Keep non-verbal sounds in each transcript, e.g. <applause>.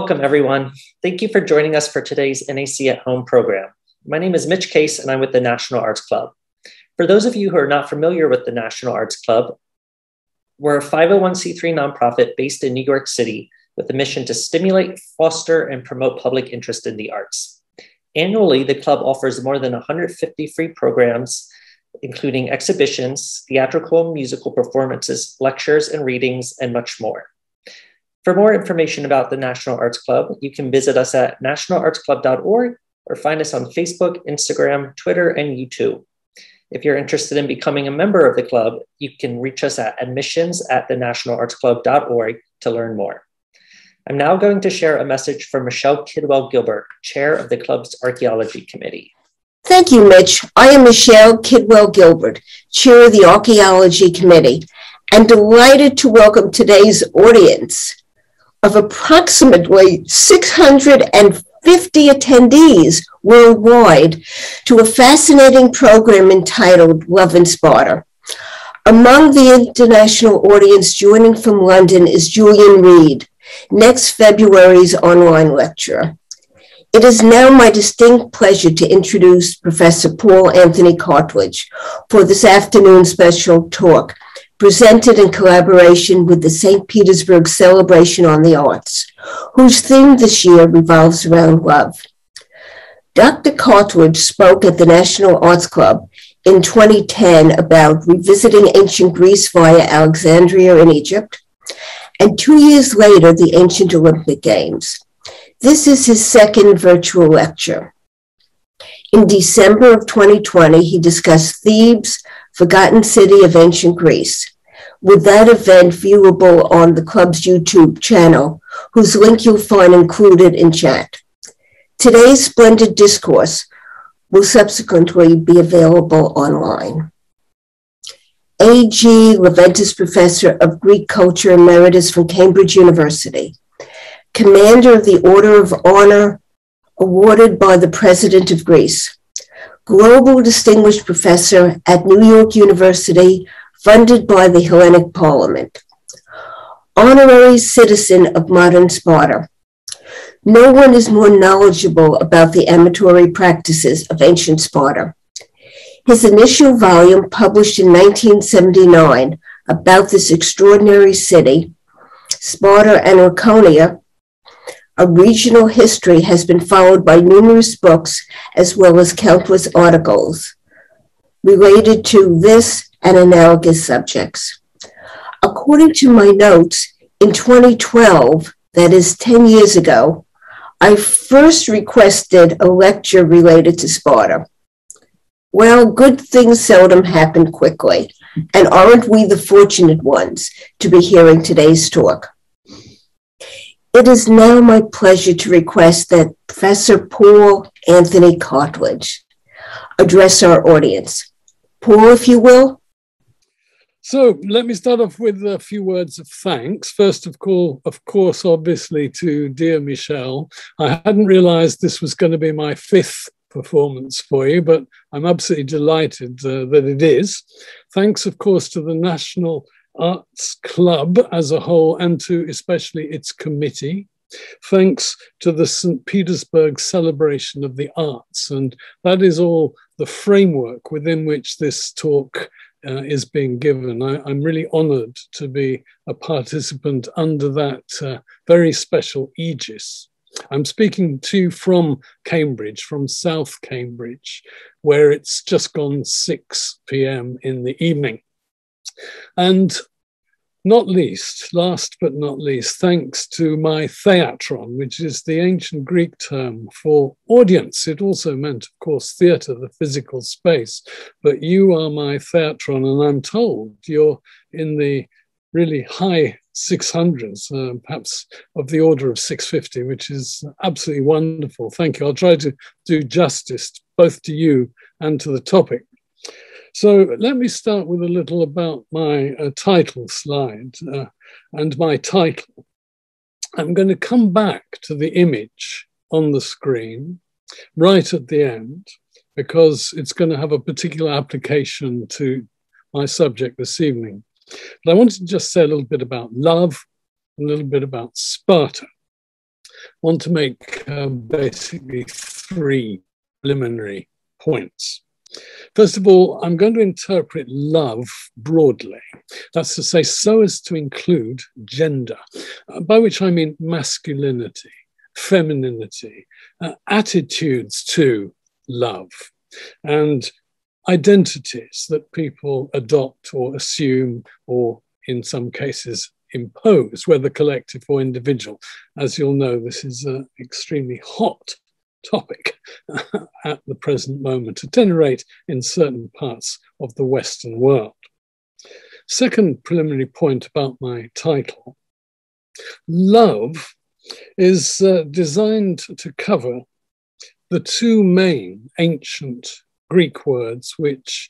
Welcome, everyone. Thank you for joining us for today's NAC at Home program. My name is Mitch Case, and I'm with the National Arts Club. For those of you who are not familiar with the National Arts Club, we're a 501c3 nonprofit based in New York City with a mission to stimulate, foster, and promote public interest in the arts. Annually, the club offers more than 150 free programs, including exhibitions, theatrical and musical performances, lectures and readings, and much more. For more information about the National Arts Club, you can visit us at nationalartsclub.org or find us on Facebook, Instagram, Twitter, and YouTube. If you're interested in becoming a member of the club, you can reach us at admissions at thenationalartsclub.org to learn more. I'm now going to share a message from Michelle Kidwell Gilbert, chair of the club's archaeology committee. Thank you, Mitch. I am Michelle Kidwell Gilbert, chair of the archaeology committee, and delighted to welcome today's audience of approximately 650 attendees worldwide to a fascinating program entitled Love and Sparta. Among the international audience joining from London is Julian Reade, next February's online lecturer. It is now my distinct pleasure to introduce Professor Paul Anthony Cartledge for this afternoon's special talk presented in collaboration with the St. Petersburg Celebration on the Arts, whose theme this year revolves around love. Dr. Cartledge spoke at the National Arts Club in 2010 about revisiting ancient Greece via Alexandria in Egypt, and two years later, the ancient Olympic Games. This is his second virtual lecture. In December of 2020, he discussed Thebes, Forgotten City of Ancient Greece, with that event viewable on the club's YouTube channel, whose link you'll find included in chat. Today's splendid discourse will subsequently be available online. A.G. Leventis Professor of Greek Culture Emeritus from Cambridge University, Commander of the Order of Honor awarded by the President of Greece, Global Distinguished Professor at New York University, funded by the Hellenic Parliament, Honorary Citizen of Modern Sparta. No one is more knowledgeable about the amatory practices of ancient Sparta. His initial volume, published in 1979, about this extraordinary city, Sparta and Laconia, a regional history has been followed by numerous books as well as countless articles related to this and analogous subjects. According to my notes, in 2012, that is 10 years ago, I first requested a lecture related to Sparta. Well, good things seldom happen quickly, and aren't we the fortunate ones to be hearing today's talk? It is now my pleasure to request that Professor Paul Anthony Cartledge address our audience. Paul, if you will. So let me start off with a few words of thanks. First of all, of course, obviously to dear Michelle. I hadn't realized this was going to be my fifth performance for you, but I'm absolutely delighted uh, that it is. Thanks, of course, to the National Arts Club as a whole and to especially its committee. Thanks to the St. Petersburg celebration of the arts. And that is all the framework within which this talk uh, is being given. I, am really honored to be a participant under that uh, very special aegis. I'm speaking to you from Cambridge, from South Cambridge, where it's just gone 6 p.m. in the evening. And not least, last but not least, thanks to my theatron, which is the ancient Greek term for audience. It also meant, of course, theatre, the physical space. But you are my theatron, and I'm told you're in the really high 600s, uh, perhaps of the order of 650, which is absolutely wonderful. Thank you. I'll try to do justice both to you and to the topic. So let me start with a little about my uh, title slide uh, and my title. I'm going to come back to the image on the screen right at the end because it's going to have a particular application to my subject this evening. But I wanted to just say a little bit about love, a little bit about Sparta. I want to make uh, basically three preliminary points. First of all, I'm going to interpret love broadly. That's to say, so as to include gender, uh, by which I mean masculinity, femininity, uh, attitudes to love, and identities that people adopt or assume, or in some cases, impose, whether collective or individual. As you'll know, this is an extremely hot topic <laughs> at the present moment, at any rate in certain parts of the Western world. Second preliminary point about my title love is uh, designed to cover the two main ancient Greek words which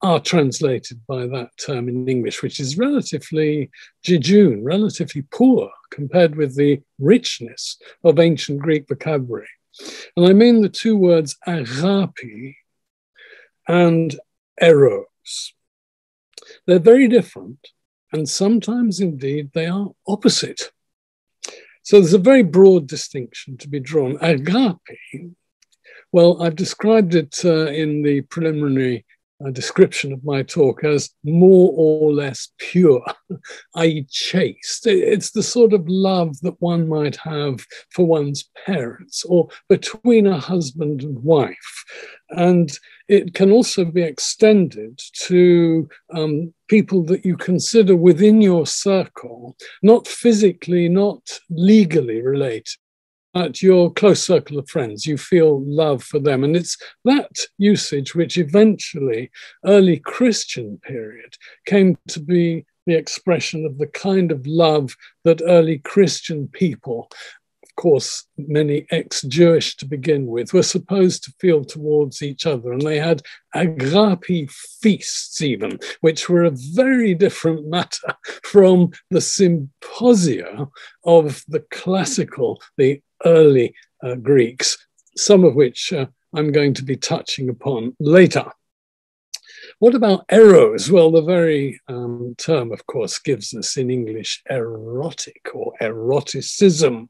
are translated by that term in English, which is relatively jejune, relatively poor compared with the richness of ancient Greek vocabulary. And I mean the two words agape and eros. They're very different, and sometimes indeed they are opposite. So there's a very broad distinction to be drawn. Agape, well, I've described it uh, in the preliminary uh, description of my talk as more or less pure, <laughs> i.e., chaste. It's the sort of love that one might have for one's parents or between a husband and wife. And it can also be extended to um, people that you consider within your circle, not physically, not legally related, at your close circle of friends, you feel love for them. And it's that usage which eventually, early Christian period, came to be the expression of the kind of love that early Christian people, of course, many ex Jewish to begin with, were supposed to feel towards each other. And they had agape feasts, even, which were a very different <laughs> matter from the symposia of the classical, the early uh, Greeks, some of which uh, I'm going to be touching upon later. What about eros? Well, the very um, term, of course, gives us in English erotic or eroticism.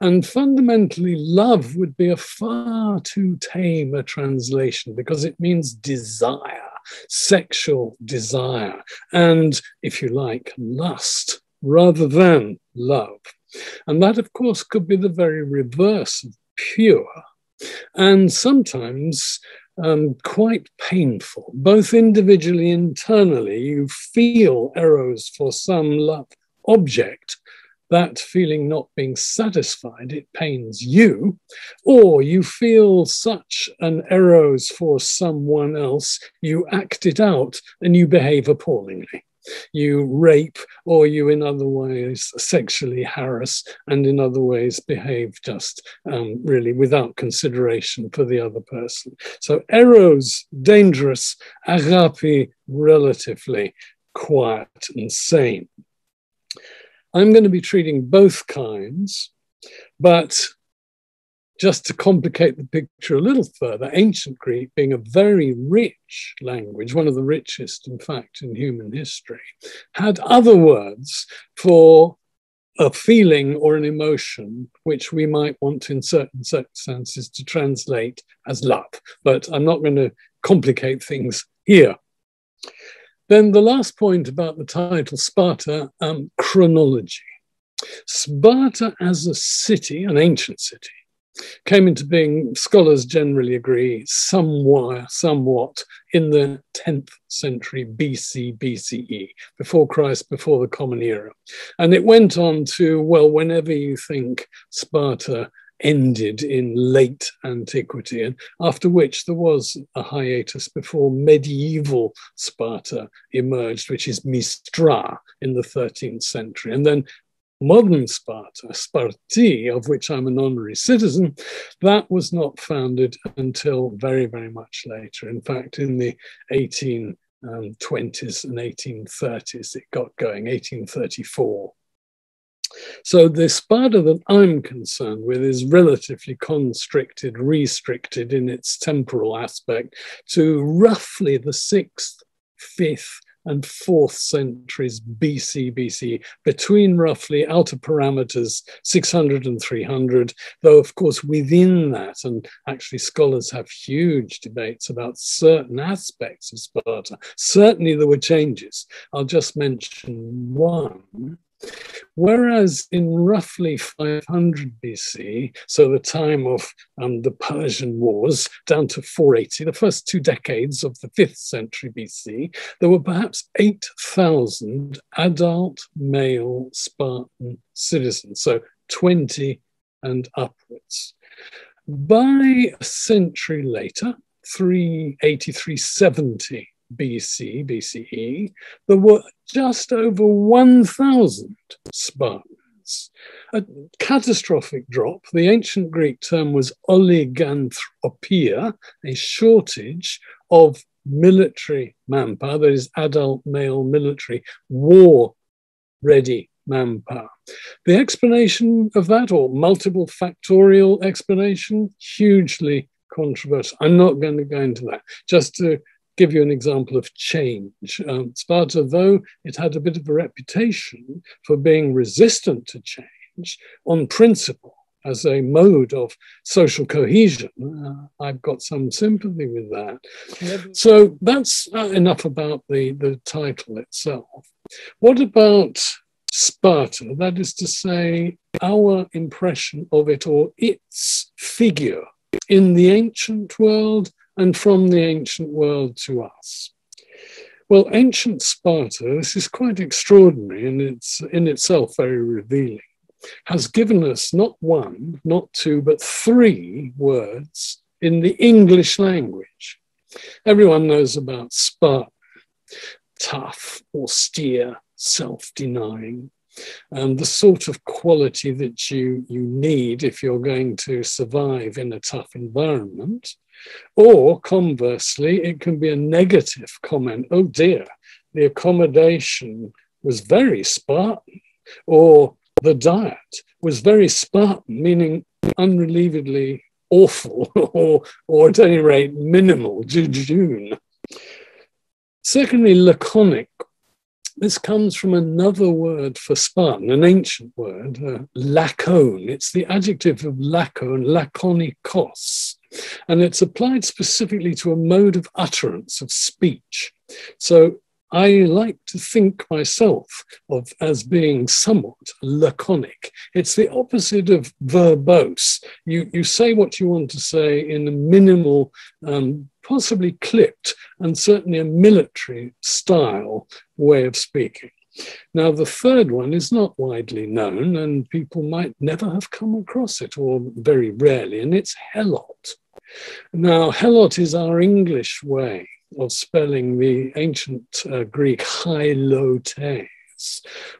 And fundamentally, love would be a far too tame a translation because it means desire, sexual desire, and, if you like, lust rather than love. And that, of course, could be the very reverse of pure and sometimes um, quite painful, both individually, internally. You feel eros for some love object, that feeling not being satisfied, it pains you, or you feel such an eros for someone else, you act it out and you behave appallingly you rape or you in other ways sexually harass and in other ways behave just um, really without consideration for the other person. So eros, dangerous, agape, relatively quiet and sane. I'm going to be treating both kinds, but just to complicate the picture a little further, ancient Greek, being a very rich language, one of the richest, in fact, in human history, had other words for a feeling or an emotion which we might want in certain circumstances to translate as love. But I'm not going to complicate things here. Then the last point about the title Sparta um, chronology. Sparta as a city, an ancient city, came into being, scholars generally agree, somewhat, somewhat in the 10th century BC, BCE, before Christ, before the Common Era. And it went on to, well, whenever you think Sparta ended in late antiquity, and after which there was a hiatus before medieval Sparta emerged, which is Mistra in the 13th century. And then modern Sparta, Sparti, of which I'm an honorary citizen, that was not founded until very, very much later. In fact, in the 1820s um, and 1830s, it got going, 1834. So the Sparta that I'm concerned with is relatively constricted, restricted in its temporal aspect to roughly the 6th, 5th, and 4th centuries BC, BC, between roughly outer parameters 600 and 300, though, of course, within that, and actually scholars have huge debates about certain aspects of Sparta. Certainly there were changes. I'll just mention one Whereas in roughly 500 BC, so the time of um, the Persian Wars down to 480, the first two decades of the 5th century BC, there were perhaps 8,000 adult male Spartan citizens, so 20 and upwards. By a century later, 380, 370 BC, BCE, there were just over 1,000 Spartans. A catastrophic drop. The ancient Greek term was oliganthropia, a shortage of military manpower, that is, adult male military, war ready manpower. The explanation of that, or multiple factorial explanation, hugely controversial. I'm not going to go into that. Just to give you an example of change. Um, Sparta, though it had a bit of a reputation for being resistant to change on principle as a mode of social cohesion, uh, I've got some sympathy with that. So that's uh, enough about the, the title itself. What about Sparta? That is to say, our impression of it or its figure in the ancient world and from the ancient world to us. Well, ancient Sparta, this is quite extraordinary and it's in itself very revealing, has given us not one, not two, but three words in the English language. Everyone knows about Sparta, tough, austere, self denying, and the sort of quality that you, you need if you're going to survive in a tough environment. Or conversely, it can be a negative comment. Oh dear, the accommodation was very Spartan, or the diet was very Spartan, meaning unrelievedly awful, <laughs> or, or at any rate minimal, jejune. Secondly, laconic. This comes from another word for Spartan, an ancient word, uh, lacone. It's the adjective of lacone, laconikos, and it's applied specifically to a mode of utterance of speech. So I like to think myself of as being somewhat laconic. It's the opposite of verbose. You, you say what you want to say in a minimal, um, possibly clipped, and certainly a military style way of speaking. Now, the third one is not widely known, and people might never have come across it, or very rarely, and it's helot. Now, helot is our English way of spelling the ancient uh, Greek hylotes,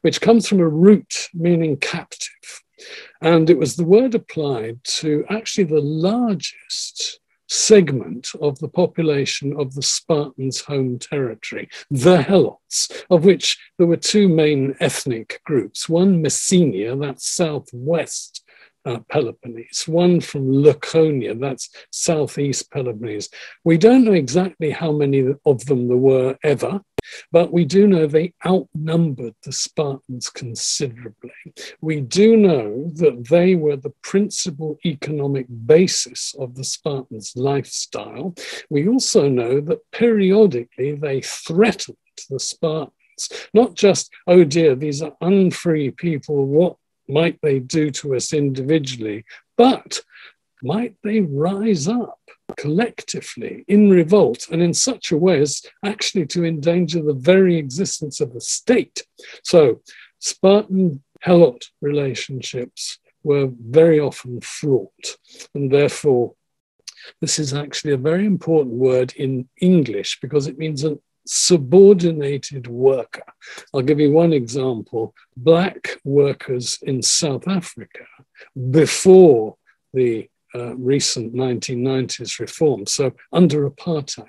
which comes from a root meaning captive. And it was the word applied to actually the largest segment of the population of the Spartans' home territory, the Helots, of which there were two main ethnic groups one Messenia, that's southwest uh, Peloponnese, one from Laconia, that's southeast Peloponnese. We don't know exactly how many of them there were ever, but we do know they outnumbered the Spartans considerably. We do know that they were the principal economic basis of the Spartans' lifestyle. We also know that periodically they threatened the Spartans not just, oh dear, these are unfree people, what might they do to us individually, but might they rise up collectively in revolt and in such a way as actually to endanger the very existence of the state? So, Spartan Helot relationships were very often fraught, and therefore, this is actually a very important word in English because it means an subordinated worker. I'll give you one example. Black workers in South Africa before the uh, recent 1990s reform, so under apartheid,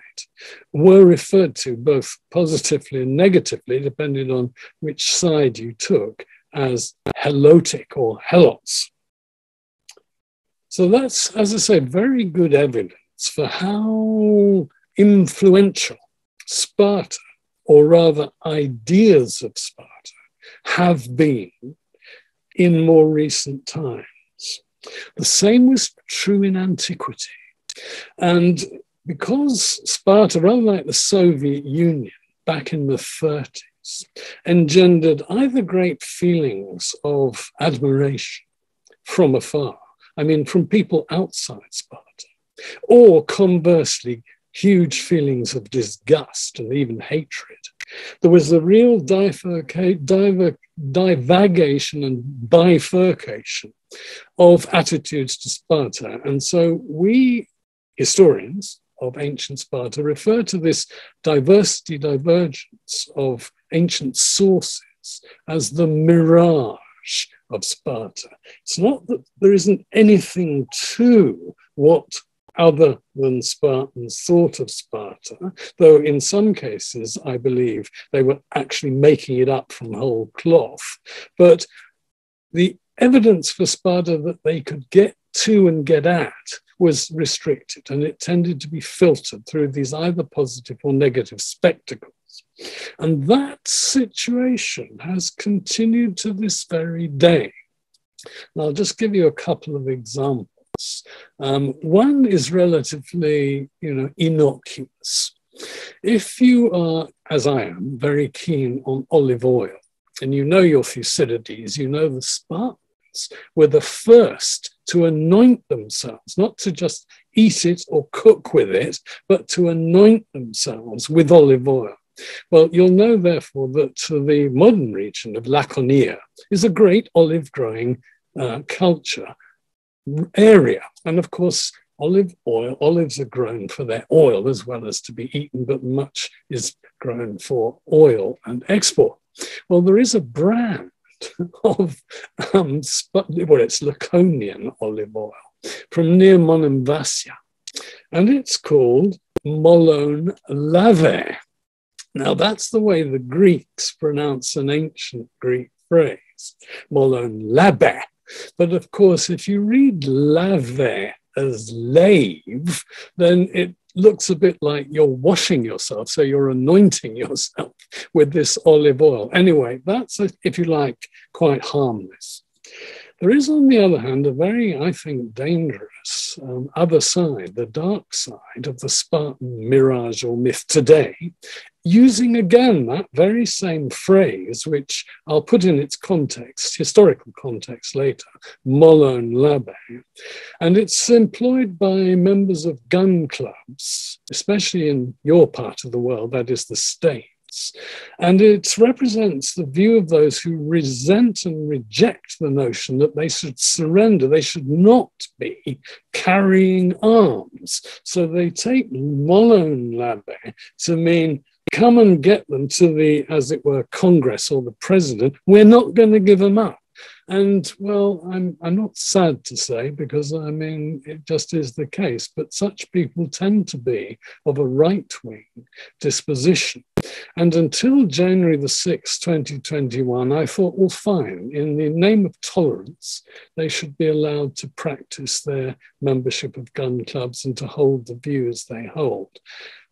were referred to both positively and negatively, depending on which side you took, as helotic or helots. So that's, as I say, very good evidence for how influential Sparta or rather ideas of Sparta, have been in more recent times. The same was true in antiquity. And because Sparta, rather like the Soviet Union back in the 30s, engendered either great feelings of admiration from afar, I mean, from people outside Sparta, or conversely, huge feelings of disgust and even hatred. There was a real divagation and bifurcation of attitudes to Sparta. And so we historians of ancient Sparta refer to this diversity divergence of ancient sources as the mirage of Sparta. It's not that there isn't anything to what other than Spartans thought of Sparta, though in some cases, I believe, they were actually making it up from whole cloth. But the evidence for Sparta that they could get to and get at was restricted, and it tended to be filtered through these either positive or negative spectacles. And that situation has continued to this very day. And I'll just give you a couple of examples. Um, one is relatively, you know, innocuous. If you are, as I am, very keen on olive oil, and you know your Thucydides, you know the Spartans were the first to anoint themselves, not to just eat it or cook with it, but to anoint themselves with olive oil. Well, you'll know, therefore, that the modern region of Laconia is a great olive growing uh, culture area. And of course, olive oil, olives are grown for their oil as well as to be eaten, but much is grown for oil and export. Well, there is a brand <laughs> of, um, well, it's Laconian olive oil from near Monemvasia, and it's called Molon Lave. Now, that's the way the Greeks pronounce an ancient Greek phrase, Molon Labe. But of course, if you read lave as lave, then it looks a bit like you're washing yourself. So you're anointing <laughs> yourself with this olive oil. Anyway, that's, if you like, quite harmless. There is, on the other hand, a very, I think, dangerous um, other side, the dark side of the Spartan mirage or myth today, using again that very same phrase, which I'll put in its context, historical context later, molon labe. And it's employed by members of gun clubs, especially in your part of the world, that is the state and it represents the view of those who resent and reject the notion that they should surrender, they should not be carrying arms. So they take Molon Labe to mean come and get them to the, as it were, Congress or the president. We're not going to give them up. And well, I'm, I'm not sad to say because I mean, it just is the case, but such people tend to be of a right wing disposition. And until January the 6th, 2021, I thought, well, fine, in the name of tolerance, they should be allowed to practice their membership of gun clubs and to hold the views they hold.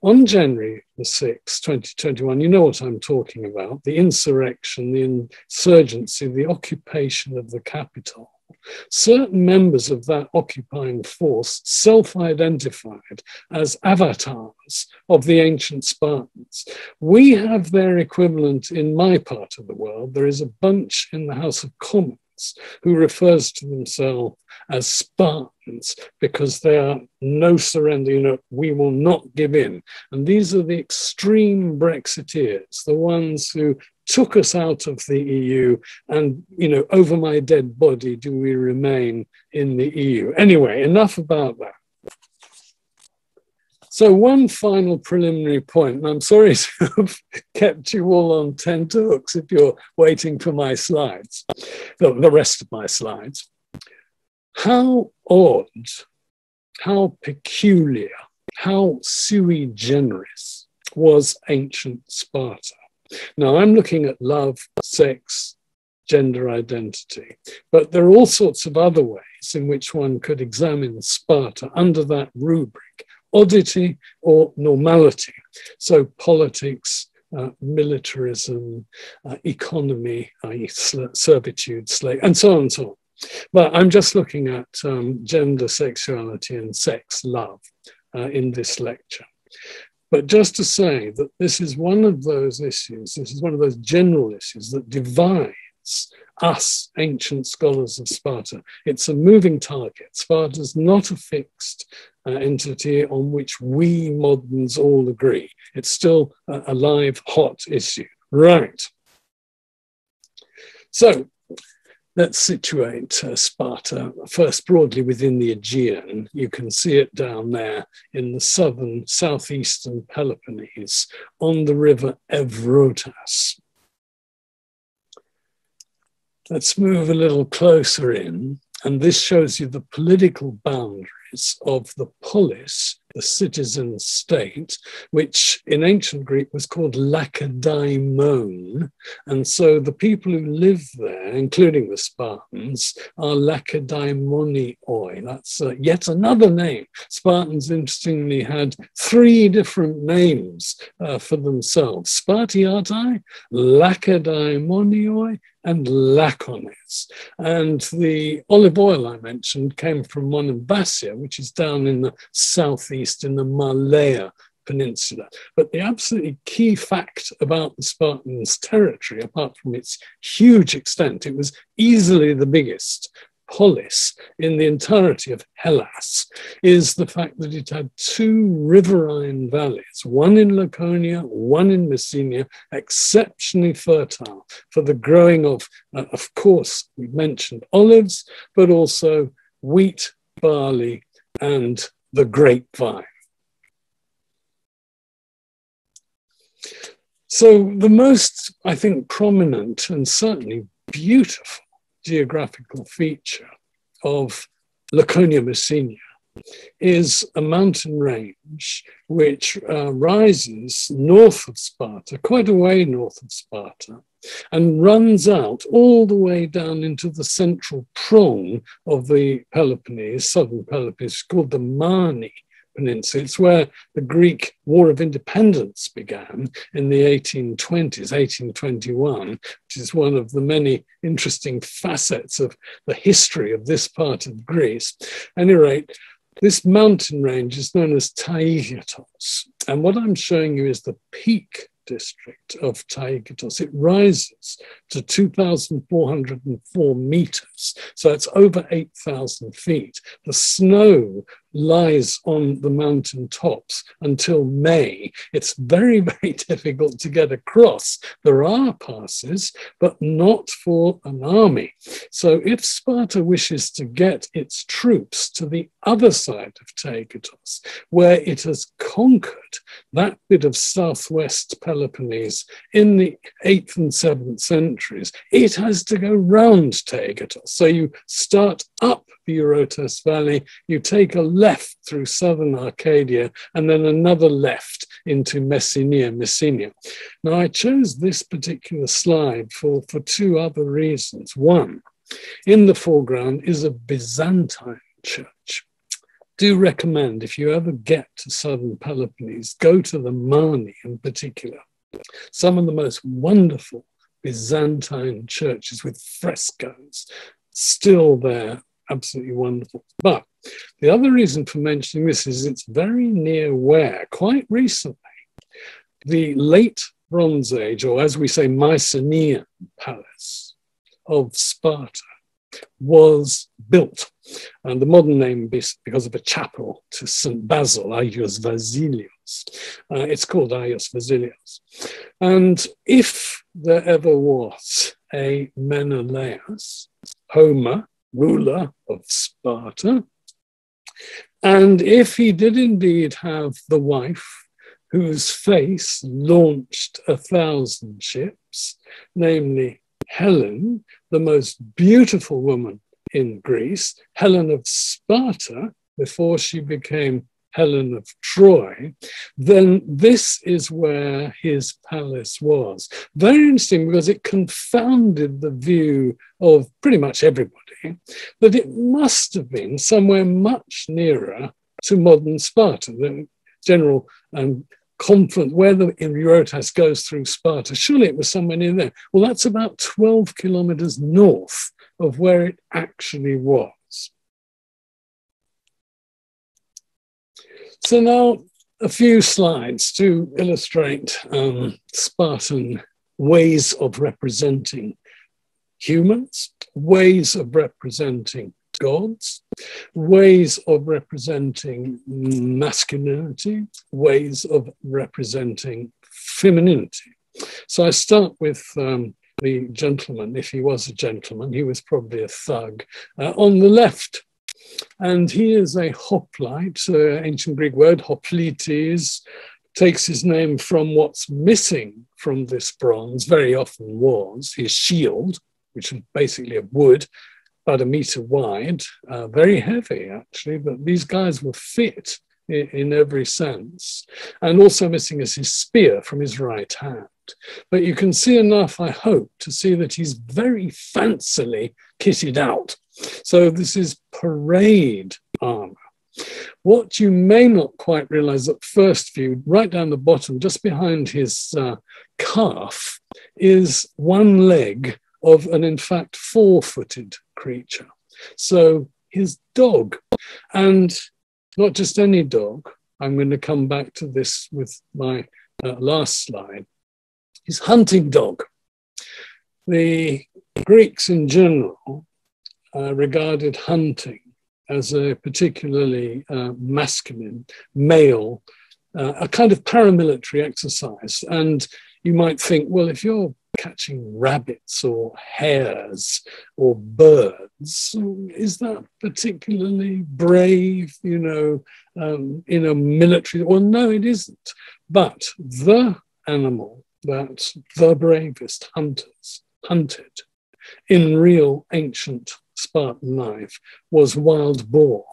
On January the 6th, 2021, you know what I'm talking about the insurrection, the insurgency, the occupation of the Capitol. Certain members of that occupying force self identified as avatars of the ancient Spartans. We have their equivalent in my part of the world. There is a bunch in the House of Commons who refers to themselves as Spartans because they are no surrender, you know, we will not give in. And these are the extreme Brexiteers, the ones who took us out of the EU and, you know, over my dead body do we remain in the EU. Anyway, enough about that. So, one final preliminary point, and I'm sorry <laughs> to have kept you all on ten tenterhooks if you're waiting for my slides, the, the rest of my slides. How odd, how peculiar, how sui generis was ancient Sparta? Now, I'm looking at love, sex, gender identity, but there are all sorts of other ways in which one could examine Sparta under that rubric oddity or normality. So, politics, uh, militarism, uh, economy, i.e., servitude, slave, and so on and so on. But I'm just looking at um, gender, sexuality, and sex, love uh, in this lecture. But just to say that this is one of those issues, this is one of those general issues that divides us, ancient scholars of Sparta. It's a moving target. Sparta is not a fixed uh, entity on which we moderns all agree. It's still a, a live, hot issue. Right. So let's situate uh, Sparta first broadly within the Aegean. You can see it down there in the southern, southeastern Peloponnese on the river Evrotas. Let's move a little closer in, and this shows you the political boundaries of the polis the citizen state, which in ancient Greek was called Lacedaemon. And so the people who live there, including the Spartans, are Lacedaemonioi. That's uh, yet another name. Spartans, interestingly, had three different names uh, for themselves Spartiati, Lacedaemonioi, and Lacones. And the olive oil I mentioned came from Monemvasia, which is down in the southeast in the Malea Peninsula. But the absolutely key fact about the Spartans' territory, apart from its huge extent, it was easily the biggest polis in the entirety of Hellas is the fact that it had two riverine valleys, one in Laconia, one in Messenia, exceptionally fertile for the growing of, uh, of course, we mentioned olives, but also wheat, barley, and the grapevine. So, the most, I think, prominent and certainly beautiful geographical feature of Laconia Messenia is a mountain range which uh, rises north of Sparta, quite a way north of Sparta, and runs out all the way down into the central prong of the Peloponnese, southern Peloponnese, called the Mani Peninsula. It's where the Greek War of Independence began in the 1820s, 1821, which is one of the many interesting facets of the history of this part of Greece. At any rate, this mountain range is known as Taygetos. And what I'm showing you is the peak district of Taygetos. It rises to 2,404 meters, so it's over 8,000 feet. The snow lies on the mountain tops until May. It's very, <laughs> very difficult to get across. There are passes, but not for an army. So if Sparta wishes to get its troops to the other side of Taygetos, where it has conquered that bit of southwest Peloponnese in the 8th and 7th centuries, it has to go round Taygetos. So you start up Eurotas Valley, you take a left through southern Arcadia, and then another left into Messenia, Messenia. Now, I chose this particular slide for, for two other reasons. One, in the foreground is a Byzantine church. Do recommend if you ever get to southern Peloponnese, go to the Mani in particular. Some of the most wonderful Byzantine churches with frescoes still there absolutely wonderful. But the other reason for mentioning this is it's very near where, quite recently, the late Bronze Age, or as we say, Mycenaean palace of Sparta was built. And the modern name, because of a chapel to St. Basil, Agios Vasilios, uh, it's called Agios Vasilios. And if there ever was a Menelaus, Homer ruler of Sparta. And if he did indeed have the wife whose face launched a thousand ships, namely Helen, the most beautiful woman in Greece, Helen of Sparta, before she became Helen of Troy, then this is where his palace was. Very interesting because it confounded the view of pretty much everybody that it must have been somewhere much nearer to modern Sparta. The general um, confluence, where the Eurotas goes through Sparta. Surely it was somewhere near there. Well, that's about 12 kilometers north of where it actually was. So now a few slides to illustrate um, Spartan ways of representing humans, ways of representing gods, ways of representing masculinity, ways of representing femininity. So I start with um, the gentleman, if he was a gentleman, he was probably a thug, uh, on the left. And he is a hoplite, uh, ancient Greek word, hoplites, takes his name from what's missing from this bronze, very often was his shield, which is basically a wood about a meter wide, uh, very heavy actually, but these guys were fit in, in every sense. And also missing is his spear from his right hand. But you can see enough, I hope, to see that he's very fancily kitted out. So this is parade armor. What you may not quite realize at first view, right down the bottom, just behind his uh, calf, is one leg of an, in fact, four footed creature. So his dog, and not just any dog, I'm going to come back to this with my uh, last slide, his hunting dog. The Greeks in general uh, regarded hunting as a particularly uh, masculine, male, uh, a kind of paramilitary exercise. And you might think, well, if you're catching rabbits or hares or birds. Is that particularly brave, you know, um, in a military? Well, no, it isn't. But the animal that the bravest hunters hunted in real ancient Spartan life was wild boar.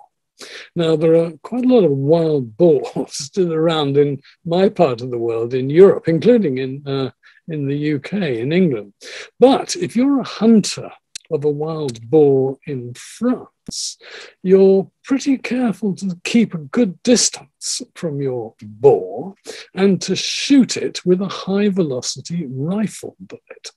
Now, there are quite a lot of wild <laughs> boars still around in my part of the world, in Europe, including in uh, in the UK, in England. But if you're a hunter of a wild boar in France, you're pretty careful to keep a good distance from your boar and to shoot it with a high velocity rifle bullet.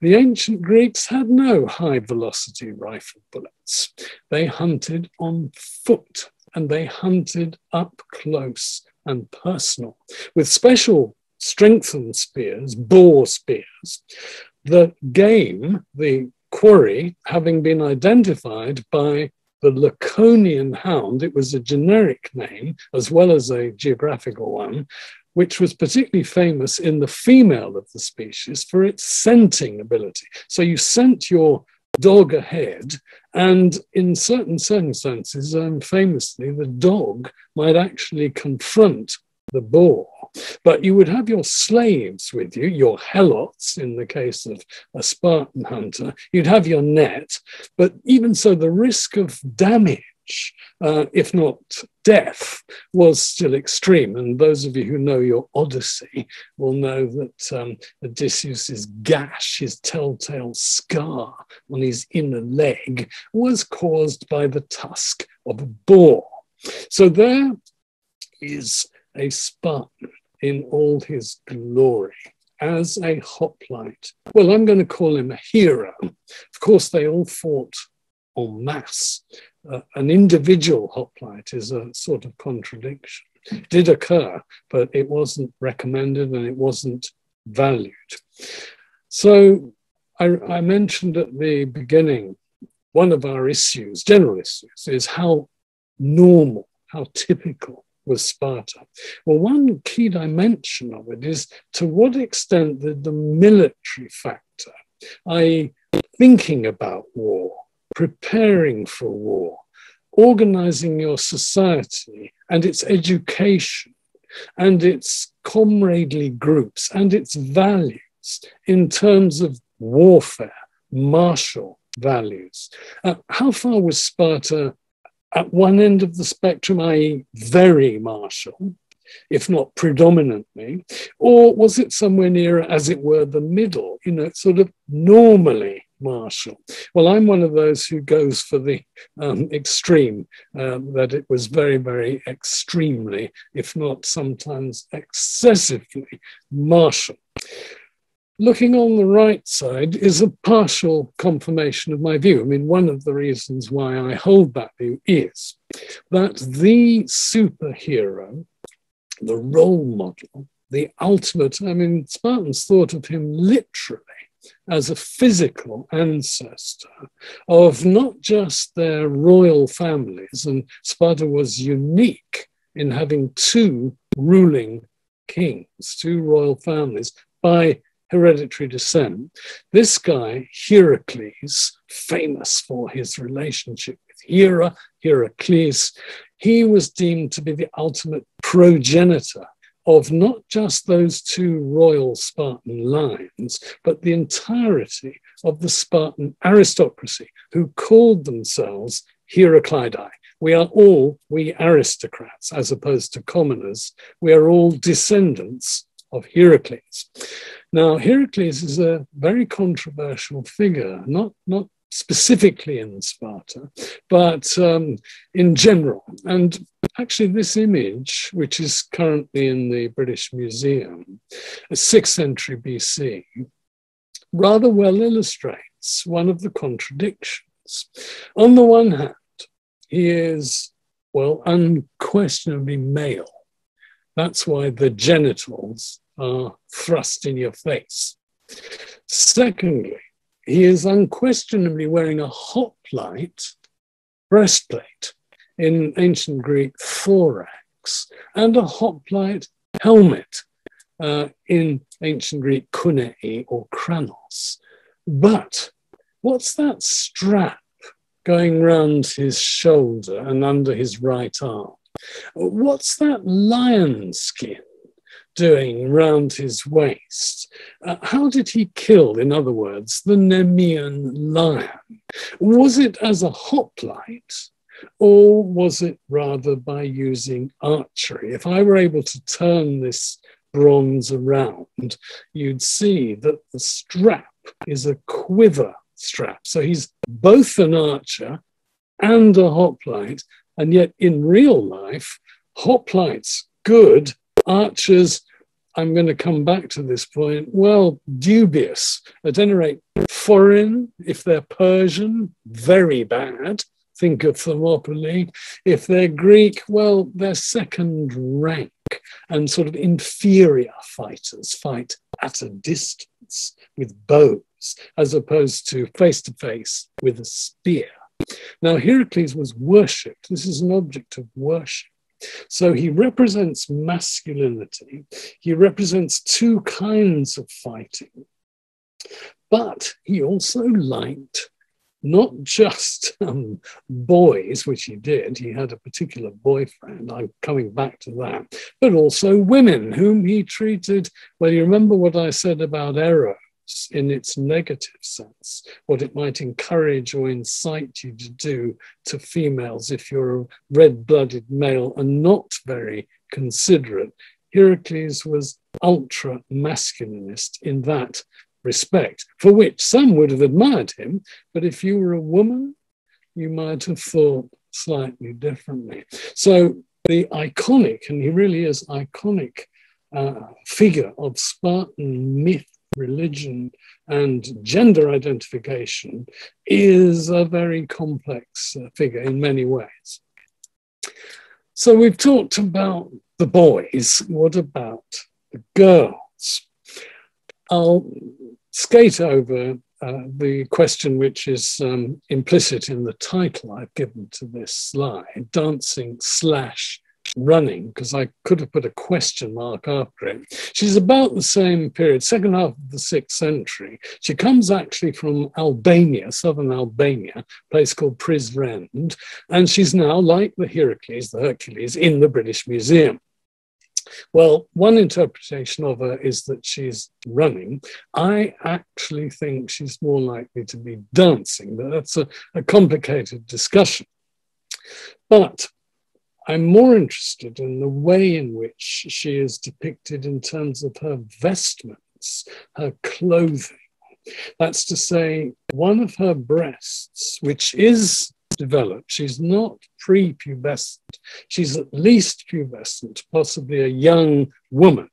The ancient Greeks had no high velocity rifle bullets. They hunted on foot and they hunted up close and personal with special strengthened spears, boar spears. The game, the quarry, having been identified by the Laconian hound, it was a generic name as well as a geographical one, which was particularly famous in the female of the species for its scenting ability. So you scent your dog ahead, and in certain circumstances, um, famously, the dog might actually confront the boar. But you would have your slaves with you, your helots in the case of a Spartan hunter. You'd have your net. But even so, the risk of damage uh, if not death, was still extreme. And those of you who know your Odyssey will know that um, Odysseus's gash, his telltale scar on his inner leg, was caused by the tusk of a boar. So there is a Spartan in all his glory as a hoplite. Well, I'm going to call him a hero. Of course, they all fought en masse. Uh, an individual hoplite is a sort of contradiction. It did occur, but it wasn't recommended and it wasn't valued. So I, I mentioned at the beginning one of our issues, general issues, is how normal, how typical was Sparta. Well, one key dimension of it is to what extent did the military factor, i.e., thinking about war, preparing for war, organizing your society and its education and its comradely groups and its values in terms of warfare, martial values. Uh, how far was Sparta at one end of the spectrum, i.e., very martial, if not predominantly, or was it somewhere near, as it were, the middle, you know, sort of normally martial. Well, I'm one of those who goes for the um, extreme, um, that it was very, very extremely, if not sometimes excessively, martial. Looking on the right side is a partial confirmation of my view. I mean, one of the reasons why I hold that view is that the superhero, the role model, the ultimate, I mean, Spartans thought of him literally as a physical ancestor of not just their royal families, and Sparta was unique in having two ruling kings, two royal families by hereditary descent. This guy, Heracles, famous for his relationship with Hera, Heracles, he was deemed to be the ultimate progenitor of not just those two royal Spartan lines, but the entirety of the Spartan aristocracy who called themselves Heraclidae. We are all, we aristocrats, as opposed to commoners, we are all descendants of Heracles. Now, Heracles is a very controversial figure, not, not specifically in Sparta, but um, in general. And actually, this image, which is currently in the British Museum, a 6th century BC, rather well illustrates one of the contradictions. On the one hand, he is, well, unquestionably male. That's why the genitals are thrust in your face. Secondly, he is unquestionably wearing a hoplite breastplate in ancient Greek thorax and a hoplite helmet uh, in ancient Greek kunei or kranos. But what's that strap going round his shoulder and under his right arm? What's that lion skin doing round his waist? Uh, how did he kill, in other words, the Nemean lion? Was it as a hoplite? Or was it rather by using archery? If I were able to turn this bronze around, you'd see that the strap is a quiver strap. So he's both an archer and a hoplite. And yet in real life, hoplites good, archers I'm going to come back to this point. Well, dubious. At any rate, foreign, if they're Persian, very bad. Think of Thermopylae. If they're Greek, well, they're second rank and sort of inferior fighters fight at a distance with bows as opposed to face to face with a spear. Now, Heracles was worshipped. This is an object of worship. So he represents masculinity, he represents two kinds of fighting, but he also liked not just um, boys, which he did, he had a particular boyfriend, I'm coming back to that, but also women whom he treated. Well, you remember what I said about Eros in its negative sense, what it might encourage or incite you to do to females if you're a red blooded male and not very considerate. Heracles was ultra masculinist in that respect, for which some would have admired him, but if you were a woman, you might have thought slightly differently. So the iconic, and he really is iconic, uh, figure of Spartan myth religion and gender identification is a very complex uh, figure in many ways. So we've talked about the boys. What about the girls? I'll skate over uh, the question which is um, implicit in the title I've given to this slide, dancing slash running because I could have put a question mark after it. She's about the same period, second half of the sixth century. She comes actually from Albania, southern Albania, place called Prizren, and she's now, like the Heracles, the Hercules, in the British Museum. Well, one interpretation of her is that she's running. I actually think she's more likely to be dancing, but that's a, a complicated discussion. But I'm more interested in the way in which she is depicted in terms of her vestments, her clothing. That's to say, one of her breasts, which is developed, she's not prepubescent, she's at least pubescent, possibly a young woman,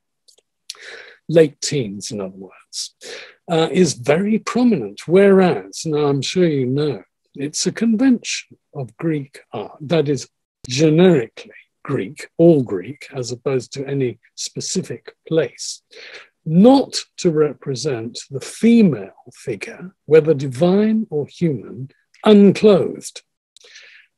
late teens, in other words, uh, is very prominent. Whereas, now I'm sure you know, it's a convention of Greek art that is generically Greek, all Greek, as opposed to any specific place, not to represent the female figure, whether divine or human, unclothed.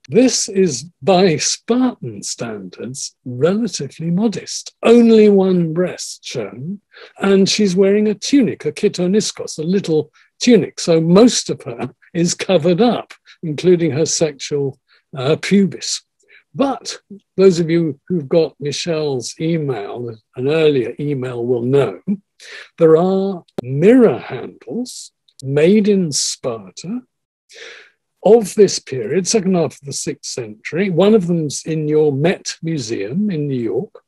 This is, by Spartan standards, relatively modest. Only one breast shown, and she's wearing a tunic, a chitoniskos, a little tunic. So most of her is covered up, including her sexual uh, pubis. But those of you who've got Michelle's email, an earlier email will know, there are mirror handles made in Sparta of this period, second half of the sixth century. One of them's in your Met Museum in New York,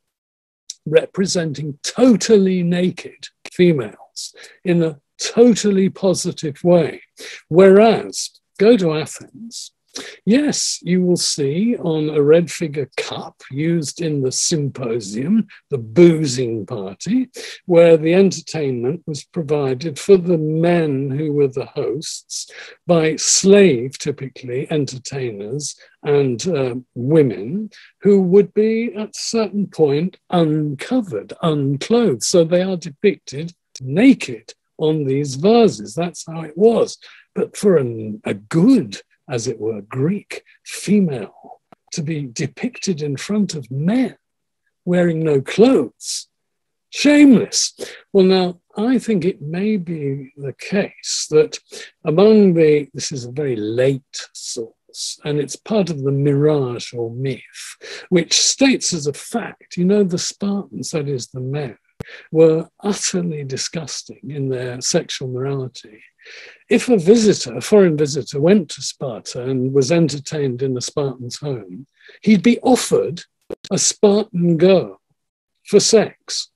representing totally naked females in a totally positive way. Whereas, go to Athens, Yes, you will see on a red figure cup used in the symposium, the boozing party, where the entertainment was provided for the men who were the hosts by slave, typically, entertainers and uh, women who would be at a certain point uncovered, unclothed. So they are depicted naked on these vases. That's how it was. But for an, a good as it were, Greek female to be depicted in front of men wearing no clothes. Shameless. Well, now, I think it may be the case that among the, this is a very late source, and it's part of the mirage or myth, which states as a fact, you know, the Spartans, that is the men, were utterly disgusting in their sexual morality. If a visitor, a foreign visitor, went to Sparta and was entertained in a Spartan's home, he'd be offered a Spartan girl for sex.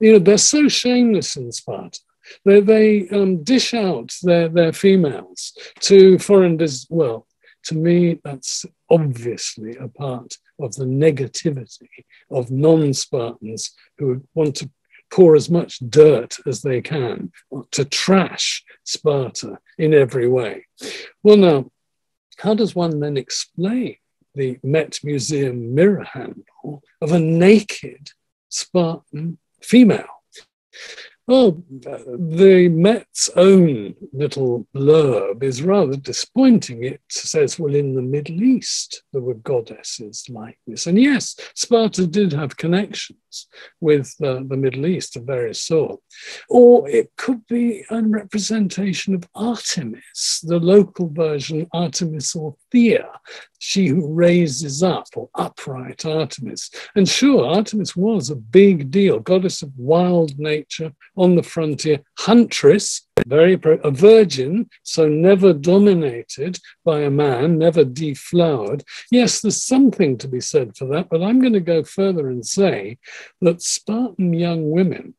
You know, they're so shameless in Sparta. They, they um, dish out their, their females to foreign visitors. Well, to me, that's obviously a part of the negativity of non Spartans who want to pour as much dirt as they can to trash Sparta in every way. Well, now, how does one then explain the Met Museum mirror handle of a naked Spartan female? Well, the Met's own little blurb is rather disappointing. It says, well, in the Middle East, there were goddesses like this. And yes, Sparta did have connections with uh, the Middle East of various sorts. Or it could be a representation of Artemis, the local version, Artemis or Thea, she who raises up, or upright Artemis. And sure, Artemis was a big deal, goddess of wild nature on the frontier, huntress, very a virgin, so never dominated by a man, never deflowered. Yes, there's something to be said for that, but I'm going to go further and say that Spartan young women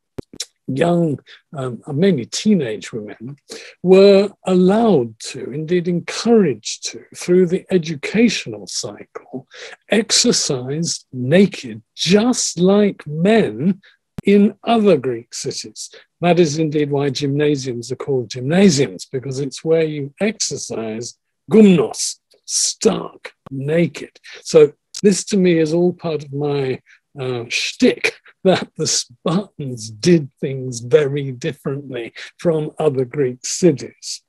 young, um, mainly teenage women, were allowed to, indeed encouraged to, through the educational cycle, exercise naked, just like men in other Greek cities. That is indeed why gymnasiums are called gymnasiums, because it's where you exercise gumnos, stark, naked. So this to me is all part of my uh, shtick <laughs> that the Spartans did things very differently from other Greek cities.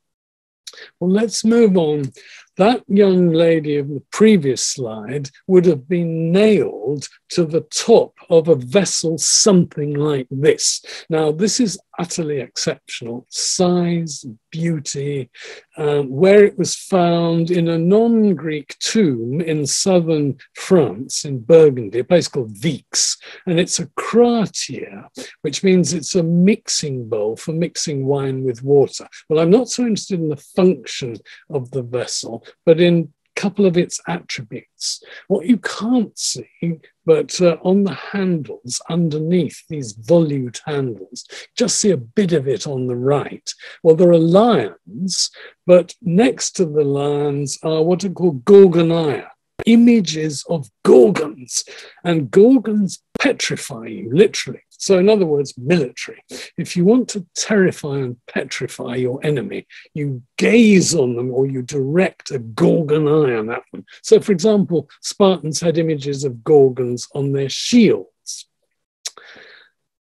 Well, let's move on that young lady of the previous slide would have been nailed to the top of a vessel something like this. Now, this is utterly exceptional. Size, beauty, um, where it was found in a non Greek tomb in southern France, in Burgundy, a place called Vix. And it's a krater, which means it's a mixing bowl for mixing wine with water. Well, I'm not so interested in the function of the vessel but in couple of its attributes. What you can't see, but uh, on the handles, underneath these volute handles, just see a bit of it on the right. Well, there are lions, but next to the lions are what are called gorgonia, images of gorgons. And gorgons petrify you, literally. So, in other words, military. If you want to terrify and petrify your enemy, you gaze on them or you direct a gorgon eye on that one. So, for example, Spartans had images of gorgons on their shields.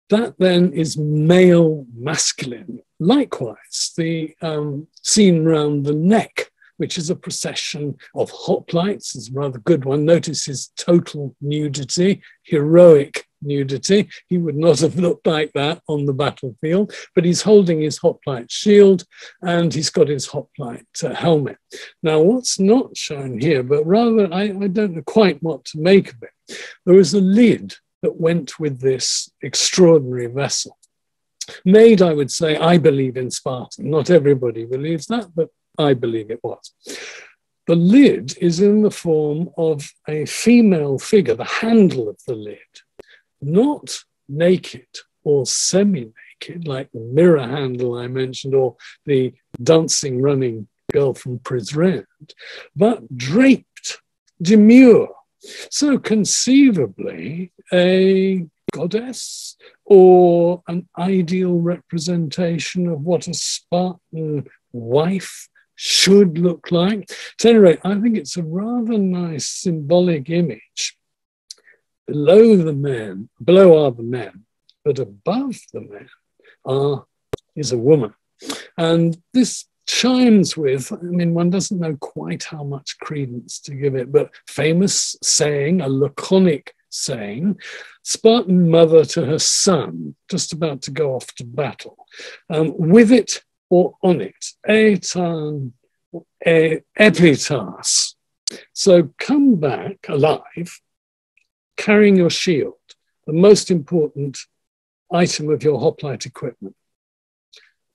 That then is male masculine. Likewise, the um, scene round the neck which is a procession of hoplites. It's a rather good one. Notice his total nudity, heroic nudity. He would not have looked like that on the battlefield, but he's holding his hoplite shield and he's got his hoplite uh, helmet. Now, what's not shown here, but rather I, I don't know quite what to make of it, there was a lid that went with this extraordinary vessel. Made, I would say, I believe in Spartan. Not everybody believes that, but I believe it was. The lid is in the form of a female figure, the handle of the lid, not naked or semi naked, like the mirror handle I mentioned, or the dancing running girl from Prizren, but draped, demure. So conceivably, a goddess or an ideal representation of what a Spartan wife should look like. At any rate, I think it's a rather nice symbolic image. Below the men, below are the men, but above the men are is a woman. And this chimes with, I mean, one doesn't know quite how much credence to give it, but famous saying, a laconic saying, Spartan mother to her son, just about to go off to battle. Um, with it, or on it, etan, epitas. So come back alive, carrying your shield, the most important item of your hoplite equipment.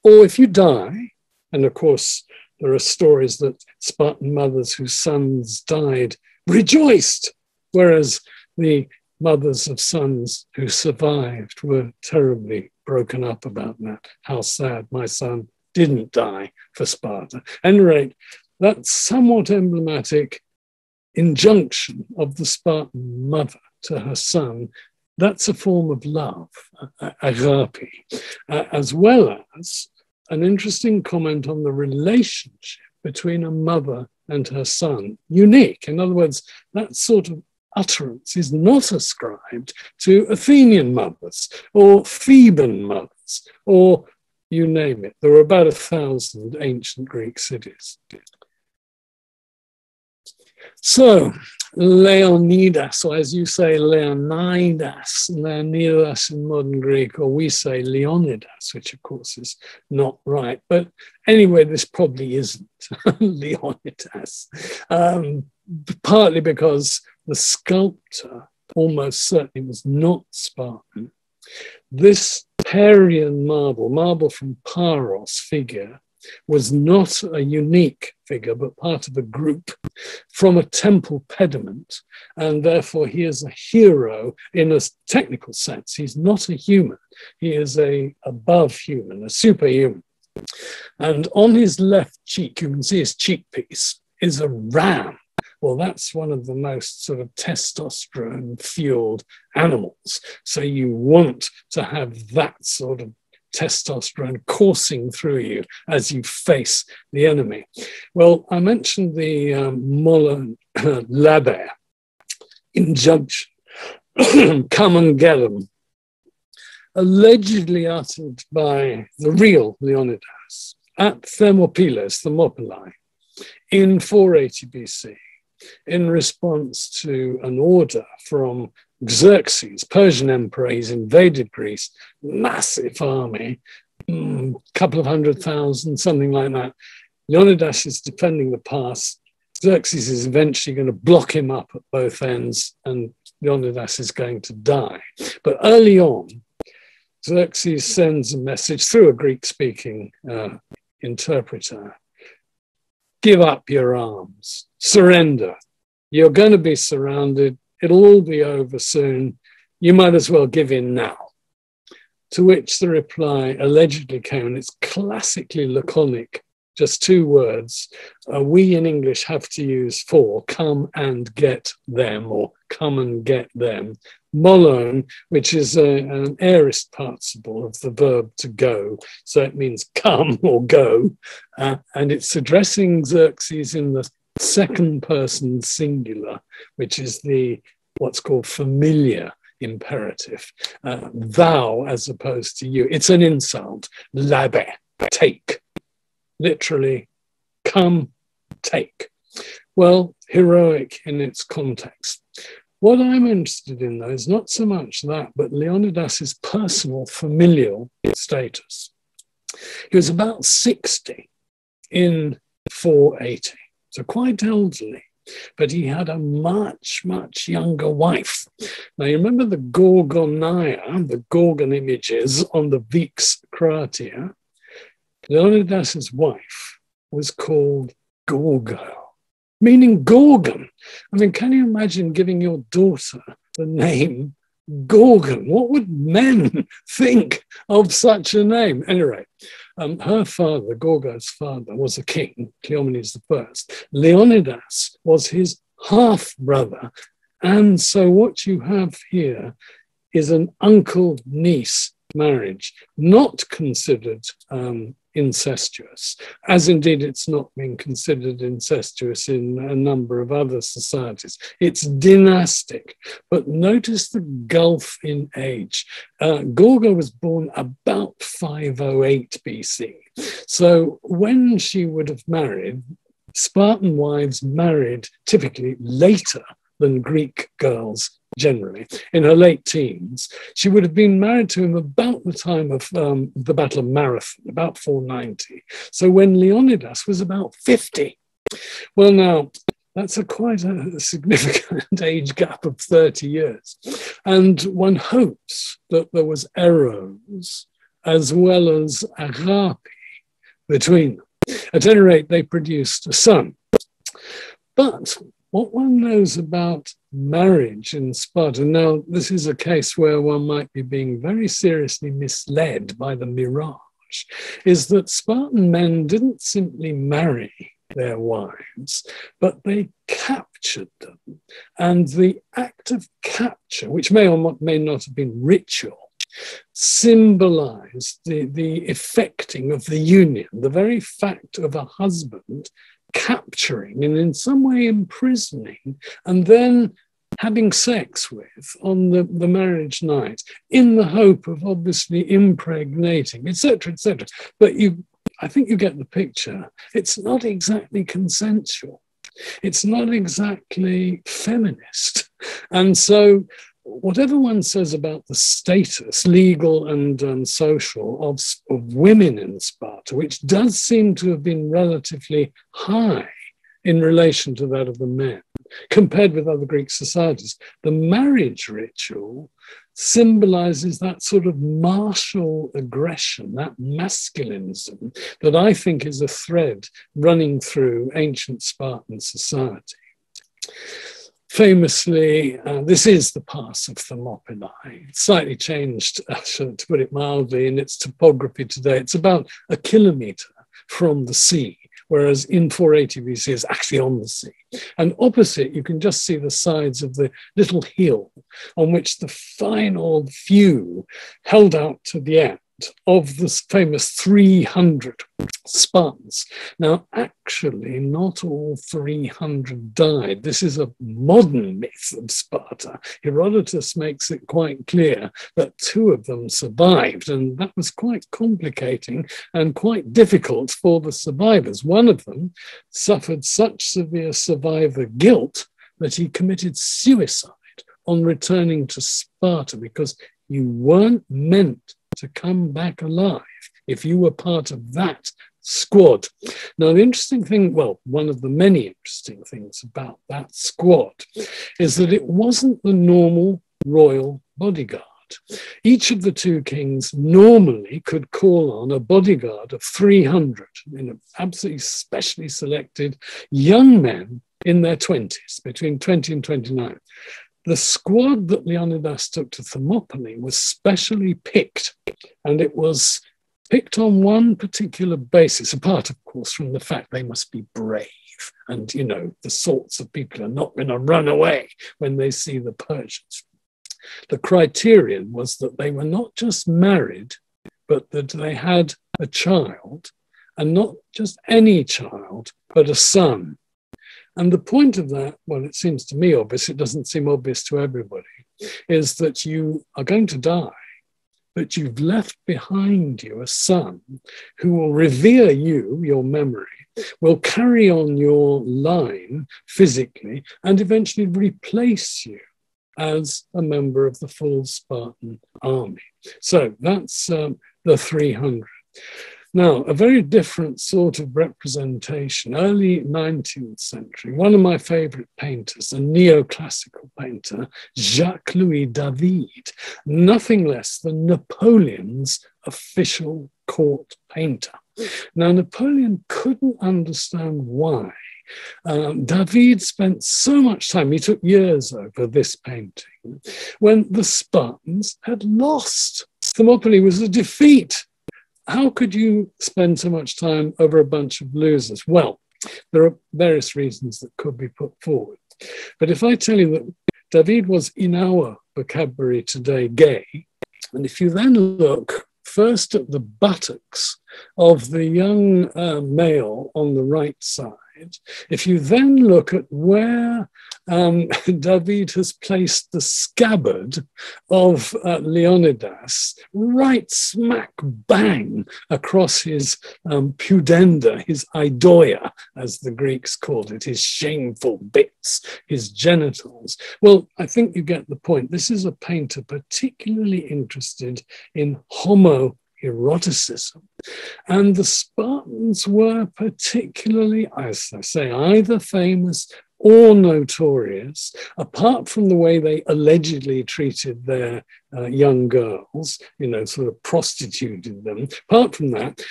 Or if you die, and of course, there are stories that Spartan mothers whose sons died rejoiced, whereas the mothers of sons who survived were terribly broken up about that. How sad, my son didn't die for Sparta. At any rate, that somewhat emblematic injunction of the Spartan mother to her son, that's a form of love, agape, as well as an interesting comment on the relationship between a mother and her son, unique. In other words, that sort of utterance is not ascribed to Athenian mothers or Theban mothers or you name it. There were about a thousand ancient Greek cities. So, Leonidas, or as you say, Leonidas, Leonidas in modern Greek, or we say Leonidas, which of course is not right. But anyway, this probably isn't <laughs> Leonidas, um, partly because the sculptor almost certainly was not Spartan. This Parian marble, marble from Paros figure, was not a unique figure, but part of a group from a temple pediment. And therefore, he is a hero in a technical sense. He's not a human, he is a above human, a superhuman. And on his left cheek, you can see his cheek piece, is a ram well, that's one of the most sort of testosterone fueled animals. So you want to have that sort of testosterone coursing through you as you face the enemy. Well, I mentioned the um, Molon <clears throat> Labe injunction <clears throat> come and get them, allegedly uttered by the real Leonidas at Thermopylae, Thermopylae, in 480 BC in response to an order from Xerxes, Persian emperor. He's invaded Greece, massive army, mm, couple of hundred thousand, something like that. Leonidas is defending the pass. Xerxes is eventually going to block him up at both ends, and Leonidas is going to die. But early on, Xerxes sends a message through a Greek speaking uh, interpreter give up your arms, surrender. You're going to be surrounded. It'll all be over soon. You might as well give in now. To which the reply allegedly came, and it's classically laconic, just two words. Uh, we in English have to use for come and get them, or come and get them. Molon, which is a, an aorist participle of the verb to go. So it means come or go. Uh, and it's addressing Xerxes in the second person singular, which is the what's called familiar imperative. Uh, thou as opposed to you. It's an insult. Labe, take. Literally, come, take. Well, heroic in its context. What I'm interested in, though, is not so much that, but Leonidas's personal familial status. He was about 60 in 480, so quite elderly, but he had a much, much younger wife. Now, you remember the Gorgonia, the Gorgon images on the Vix Krater? Leonidas's wife was called Gorgo meaning Gorgon. I mean, can you imagine giving your daughter the name Gorgon? What would men <laughs> think of such a name? Anyway, um, her father, Gorgo's father, was a king, Cleomenes I. Leonidas was his half brother. And so what you have here is an uncle niece marriage, not considered um, incestuous, as indeed it's not been considered incestuous in a number of other societies. It's dynastic. But notice the gulf in age. Uh, was born about 508 BC. So when she would have married, Spartan wives married typically later than Greek girls generally, in her late teens. She would have been married to him about the time of um, the Battle of Marathon, about 490. So when Leonidas was about 50. Well, now, that's a quite a significant <laughs> age gap of 30 years. And one hopes that there was Eros as well as Agape between them. At any rate, they produced a son. But what one knows about marriage in Sparta, now this is a case where one might be being very seriously misled by the mirage, is that Spartan men didn't simply marry their wives, but they captured them. And the act of capture, which may or may not have been ritual, symbolized the, the effecting of the union, the very fact of a husband capturing and in some way imprisoning and then having sex with on the, the marriage night in the hope of obviously impregnating, etc., etc. But you, I think you get the picture. It's not exactly consensual. It's not exactly feminist. And so whatever one says about the status, legal and um, social, of, of women in Sparta, which does seem to have been relatively high in relation to that of the men, compared with other Greek societies, the marriage ritual symbolizes that sort of martial aggression, that masculinism that I think is a thread running through ancient Spartan society. Famously, uh, this is the pass of Thermopylae. Slightly changed, uh, <laughs> to put it mildly, in its topography today. It's about a kilometer from the sea, whereas in 480 BC it's actually on the sea. And opposite, you can just see the sides of the little hill on which the final view held out to the end of the famous 300 Spartans. Now, actually, not all 300 died. This is a modern myth of Sparta. Herodotus makes it quite clear that two of them survived, and that was quite complicating and quite difficult for the survivors. One of them suffered such severe survivor guilt that he committed suicide on returning to Sparta because you weren't meant to come back alive if you were part of that squad. Now, the interesting thing, well, one of the many interesting things about that squad is that it wasn't the normal royal bodyguard. Each of the two kings normally could call on a bodyguard of 300, you know, absolutely specially selected young men in their 20s, between 20 and 29. The squad that Leonidas took to Thermopylae was specially picked, and it was picked on one particular basis, apart, of course, from the fact they must be brave. And, you know, the sorts of people are not going to run away when they see the Persians. The criterion was that they were not just married, but that they had a child, and not just any child, but a son. And the point of that, well, it seems to me obvious, it doesn't seem obvious to everybody, is that you are going to die but you've left behind you a son who will revere you, your memory, will carry on your line physically, and eventually replace you as a member of the full Spartan army. So that's um, the 300. Now, a very different sort of representation, early 19th century. One of my favorite painters, a neoclassical painter, Jacques Louis David, nothing less than Napoleon's official court painter. Now, Napoleon couldn't understand why um, David spent so much time, he took years over this painting, when the Spartans had lost. Thermopylae was a defeat how could you spend so much time over a bunch of losers? Well, there are various reasons that could be put forward. But if I tell you that David was, in our vocabulary today, gay, and if you then look first at the buttocks of the young uh, male on the right side, if you then look at where um, <laughs> David has placed the scabbard of uh, Leonidas right smack bang across his um, pudenda, his aidoia, as the Greeks called it, his shameful bits, his genitals. Well, I think you get the point. This is a painter particularly interested in homo eroticism. And the Spartans were particularly, as I say, either famous or notorious, apart from the way they allegedly treated their uh, young girls, you know, sort of prostituted them. Apart from that,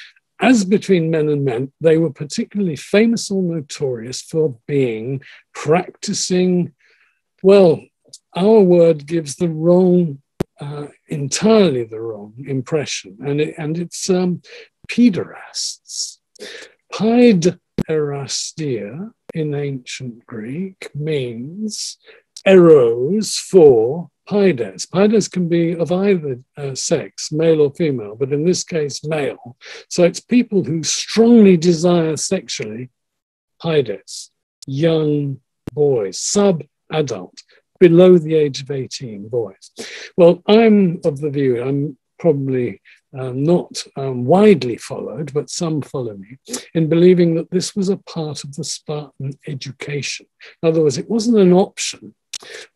as between men and men, they were particularly famous or notorious for being practicing, well, our word gives the wrong uh, entirely the wrong impression, and it, and it's um, pederasts. Paiderastia in ancient Greek means eros for paides. Paides can be of either uh, sex, male or female, but in this case, male. So it's people who strongly desire sexually paides, young boys, sub adult below the age of 18 boys. Well, I'm of the view, I'm probably um, not um, widely followed, but some follow me, in believing that this was a part of the Spartan education. In other words, it wasn't an option,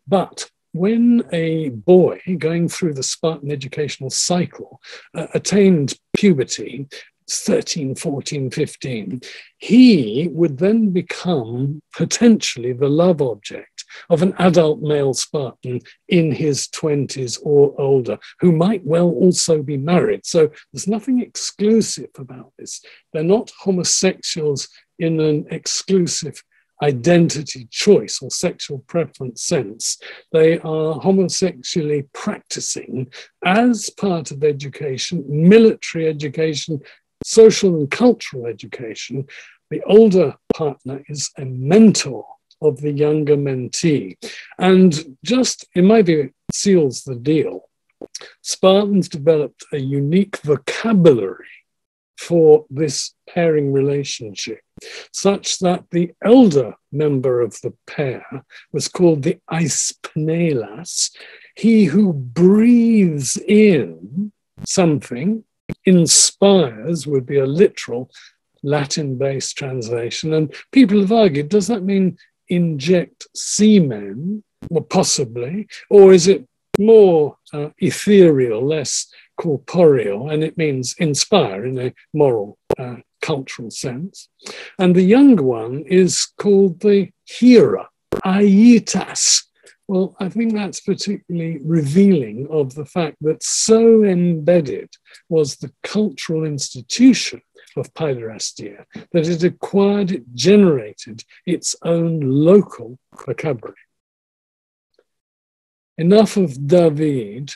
but when a boy going through the Spartan educational cycle uh, attained puberty, 13, 14, 15, he would then become potentially the love object of an adult male Spartan in his 20s or older, who might well also be married. So there's nothing exclusive about this. They're not homosexuals in an exclusive identity choice or sexual preference sense. They are homosexually practicing as part of education, military education, social and cultural education. The older partner is a mentor of the younger mentee. And just, in my view, seals the deal. Spartans developed a unique vocabulary for this pairing relationship, such that the elder member of the pair was called the eispnelas, he who breathes in something, inspires would be a literal Latin based translation. And people have argued does that mean inject semen, well, possibly, or is it more uh, ethereal, less corporeal, and it means inspire in a moral, uh, cultural sense. And the younger one is called the hera, aitas, Well, I think that's particularly revealing of the fact that so embedded was the cultural institution of paiderastia that it acquired, it generated its own local vocabulary. Enough of David,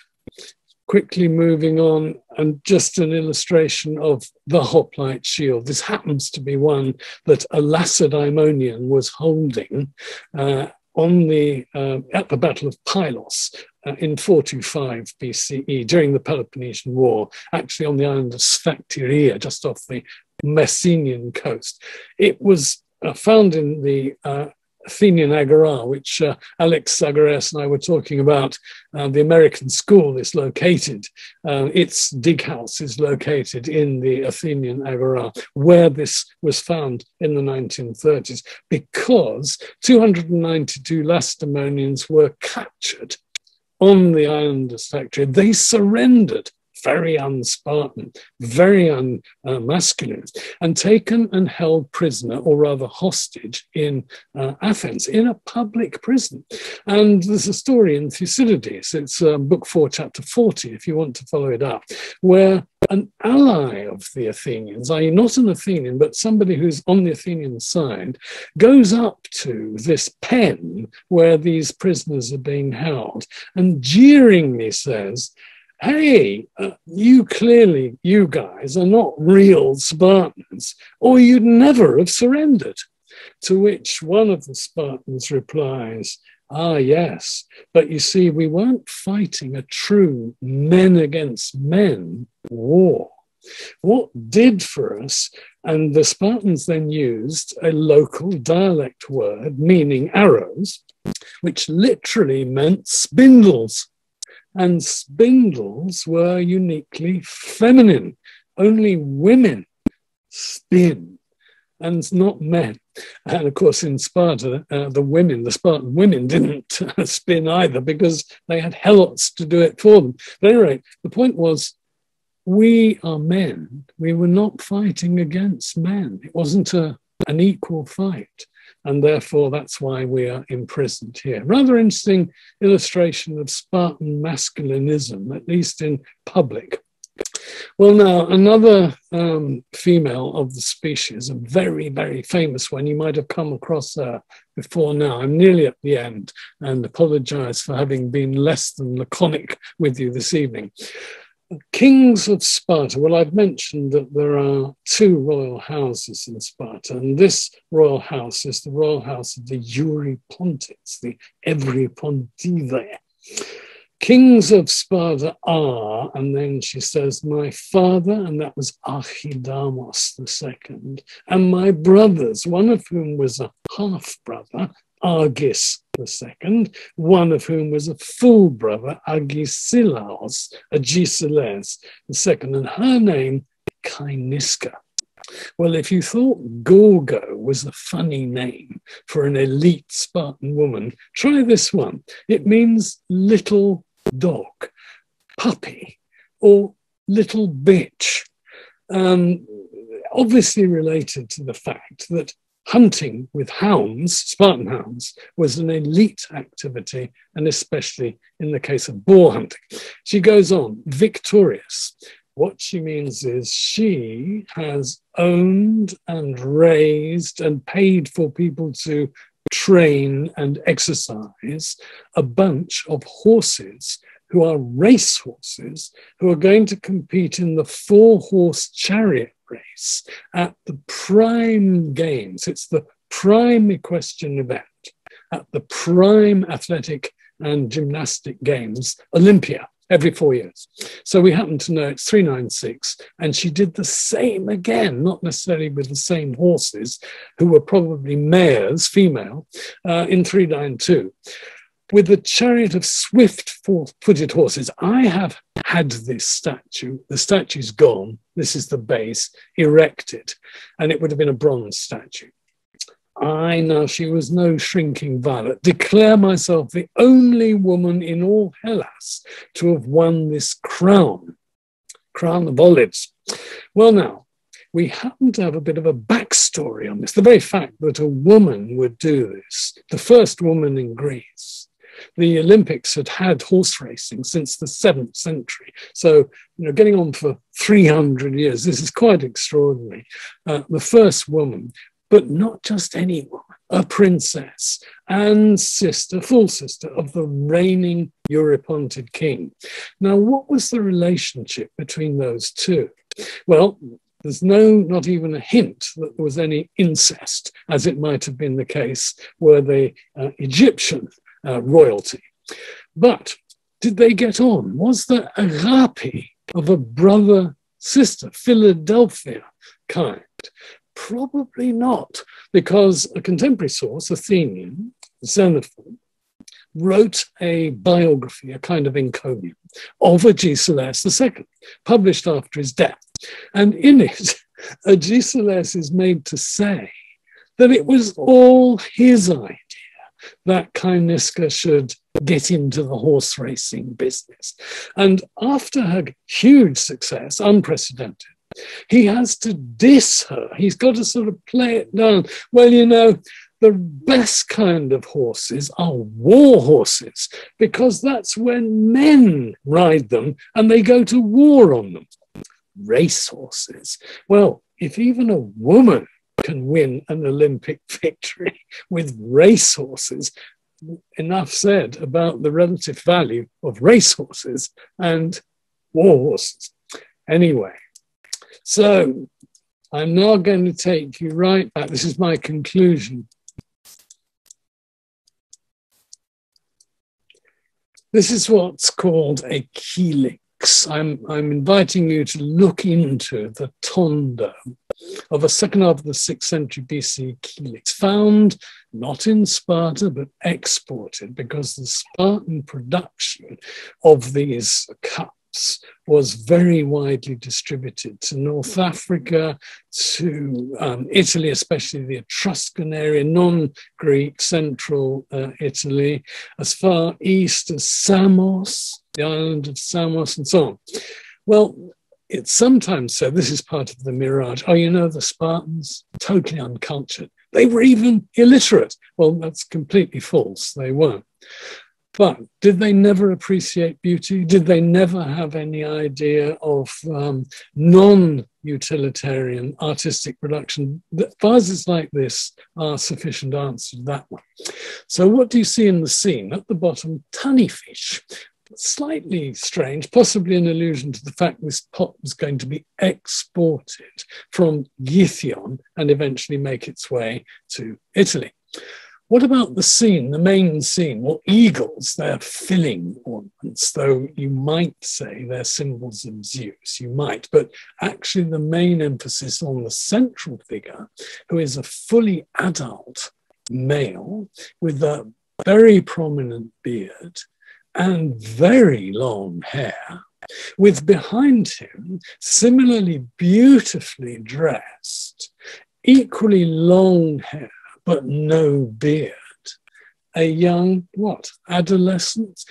quickly moving on, and just an illustration of the hoplite shield. This happens to be one that a Lacedaemonian was holding uh, on the uh, at the Battle of Pylos uh, in 425 BCE during the Peloponnesian War, actually on the island of Sphacteria, just off the Messenian coast. It was uh, found in the uh, Athenian Agora, which uh, Alex Zagores and I were talking about. Uh, the American school is located, uh, its dig house is located in the Athenian Agora, where this was found in the 1930s, because 292 Lacedaemonians were captured on the island of Sphacteria. They surrendered very unspartan, very unmasculine, uh, and taken and held prisoner, or rather hostage, in uh, Athens, in a public prison. And there's a story in Thucydides, it's um, book four, chapter 40, if you want to follow it up, where an ally of the Athenians, i.e., not an Athenian, but somebody who's on the Athenian side, goes up to this pen where these prisoners are being held and jeeringly says, hey, uh, you clearly, you guys are not real Spartans, or you'd never have surrendered. To which one of the Spartans replies, Ah, yes, but you see, we weren't fighting a true men against men war. What did for us, and the Spartans then used a local dialect word meaning arrows, which literally meant spindles and spindles were uniquely feminine. Only women spin and not men. And of course, in Sparta, uh, the women, the Spartan women, <laughs> didn't uh, spin either because they had helots to do it for them. But anyway, the point was we are men. We were not fighting against men. It wasn't a, an equal fight and therefore that's why we are imprisoned here. Rather interesting illustration of Spartan masculinism, at least in public. Well, now, another um, female of the species, a very, very famous one, you might have come across her before now. I'm nearly at the end and apologize for having been less than laconic with you this evening. Kings of Sparta. Well, I've mentioned that there are two royal houses in Sparta, and this royal house is the royal house of the Eurypontids, the Evrypontidae. Kings of Sparta are, and then she says, my father, and that was Archidamos II, and my brothers, one of whom was a half brother, Agis II, one of whom was a full brother, Agesilaus, Agesilaus II, and her name, Kyniska. Well, if you thought Gorgo was a funny name for an elite Spartan woman, try this one. It means little dog, puppy, or little bitch. Um, obviously related to the fact that hunting with hounds, Spartan hounds, was an elite activity, and especially in the case of boar hunting. She goes on, victorious. What she means is she has owned and raised and paid for people to train and exercise a bunch of horses who are race horses who are going to compete in the four horse chariot race at the prime games. It's the prime equestrian event at the prime athletic and gymnastic games, Olympia, every four years. So we happen to know it's 396, and she did the same again, not necessarily with the same horses, who were probably mares, female, uh, in 392 with the chariot of swift four-footed horses. I have had this statue. The statue's gone. This is the base, erected, and it would have been a bronze statue. I now she was no shrinking violet. Declare myself the only woman in all Hellas to have won this crown, crown of olives. Well, now, we happen to have a bit of a backstory on this. The very fact that a woman would do this, the first woman in Greece, The Olympics had had horse racing since the seventh century. So, you know, getting on for 300 years, this is quite extraordinary. Uh, the first woman, but not just any woman, a princess and sister, full sister of the reigning Eurypontid king. Now, what was the relationship between those two? Well, there's no, not even a hint that there was any incest, as it might have been the case were they uh, Egyptian uh, royalty. But did they get on? Was there agape of a brother sister, Philadelphia kind? Probably not, because a contemporary source, Athenian, Xenophon, wrote a biography, a kind of encomium, of Agesilaus II, published after his death. And in it, <laughs> Agesilaus is made to say that it was all his idea that Kyniska should get into the horse racing business. And after her huge success, unprecedented, he has to diss her. He's got to sort of play it down. Well, you know, the best kind of horses are war horses because that's when men ride them and they go to war on them. Race horses. Well, if even a woman can win an Olympic <laughs> victory with race horses, enough said about the relative value of race horses and war horses. Anyway, so I'm now going to take you right back. This is my conclusion This is what's called a kylix. I'm, I'm inviting you to look into the tondo of a second half of the 6th century BC kylix, found not in Sparta but exported because the Spartan production of these cups was very widely distributed to North Africa, to um, Italy, especially the Etruscan area, non Greek central uh, Italy, as far east as Samos, the island of Samos, and so on. Well, it's sometimes said this is part of the mirage. Oh, you know, the Spartans, totally uncultured. They were even illiterate. Well, that's completely false. They weren't. But did they never appreciate beauty? Did they never have any idea of um, non utilitarian artistic production? Vases like this are sufficient answer to that one. So, what do you see in the scene? At the bottom, tunny fish. Slightly strange, possibly an allusion to the fact this pot was going to be exported from Gytheion and eventually make its way to Italy. What about the scene, the main scene? Well, eagles, they're filling ornaments, though you might say they're symbols of Zeus, you might, but actually the main emphasis on the central figure, who is a fully adult male with a very prominent beard and very long hair, with behind him, similarly beautifully dressed, equally long hair but no beard. A young, what, adolescent?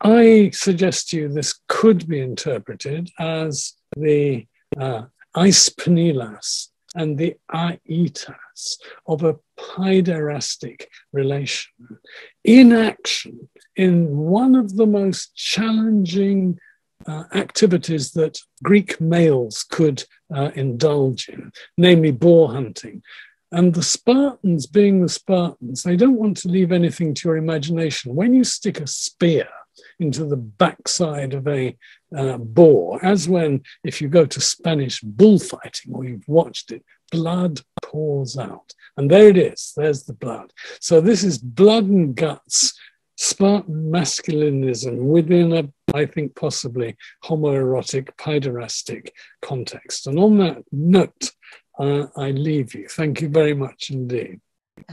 I suggest to you this could be interpreted as the uh, eispnelas and the aitas of a paiderastic relation in action in one of the most challenging uh, activities that Greek males could uh, indulge in, namely boar hunting. And the Spartans, being the Spartans, they don't want to leave anything to your imagination. When you stick a spear into the backside of a uh, boar, as when if you go to Spanish bullfighting or you've watched it, blood pours out. And there it is, there's the blood. So this is blood and guts, Spartan masculinism within a, I think, possibly homoerotic, paiderastic context. And on that note, uh, I leave you. Thank you very much indeed.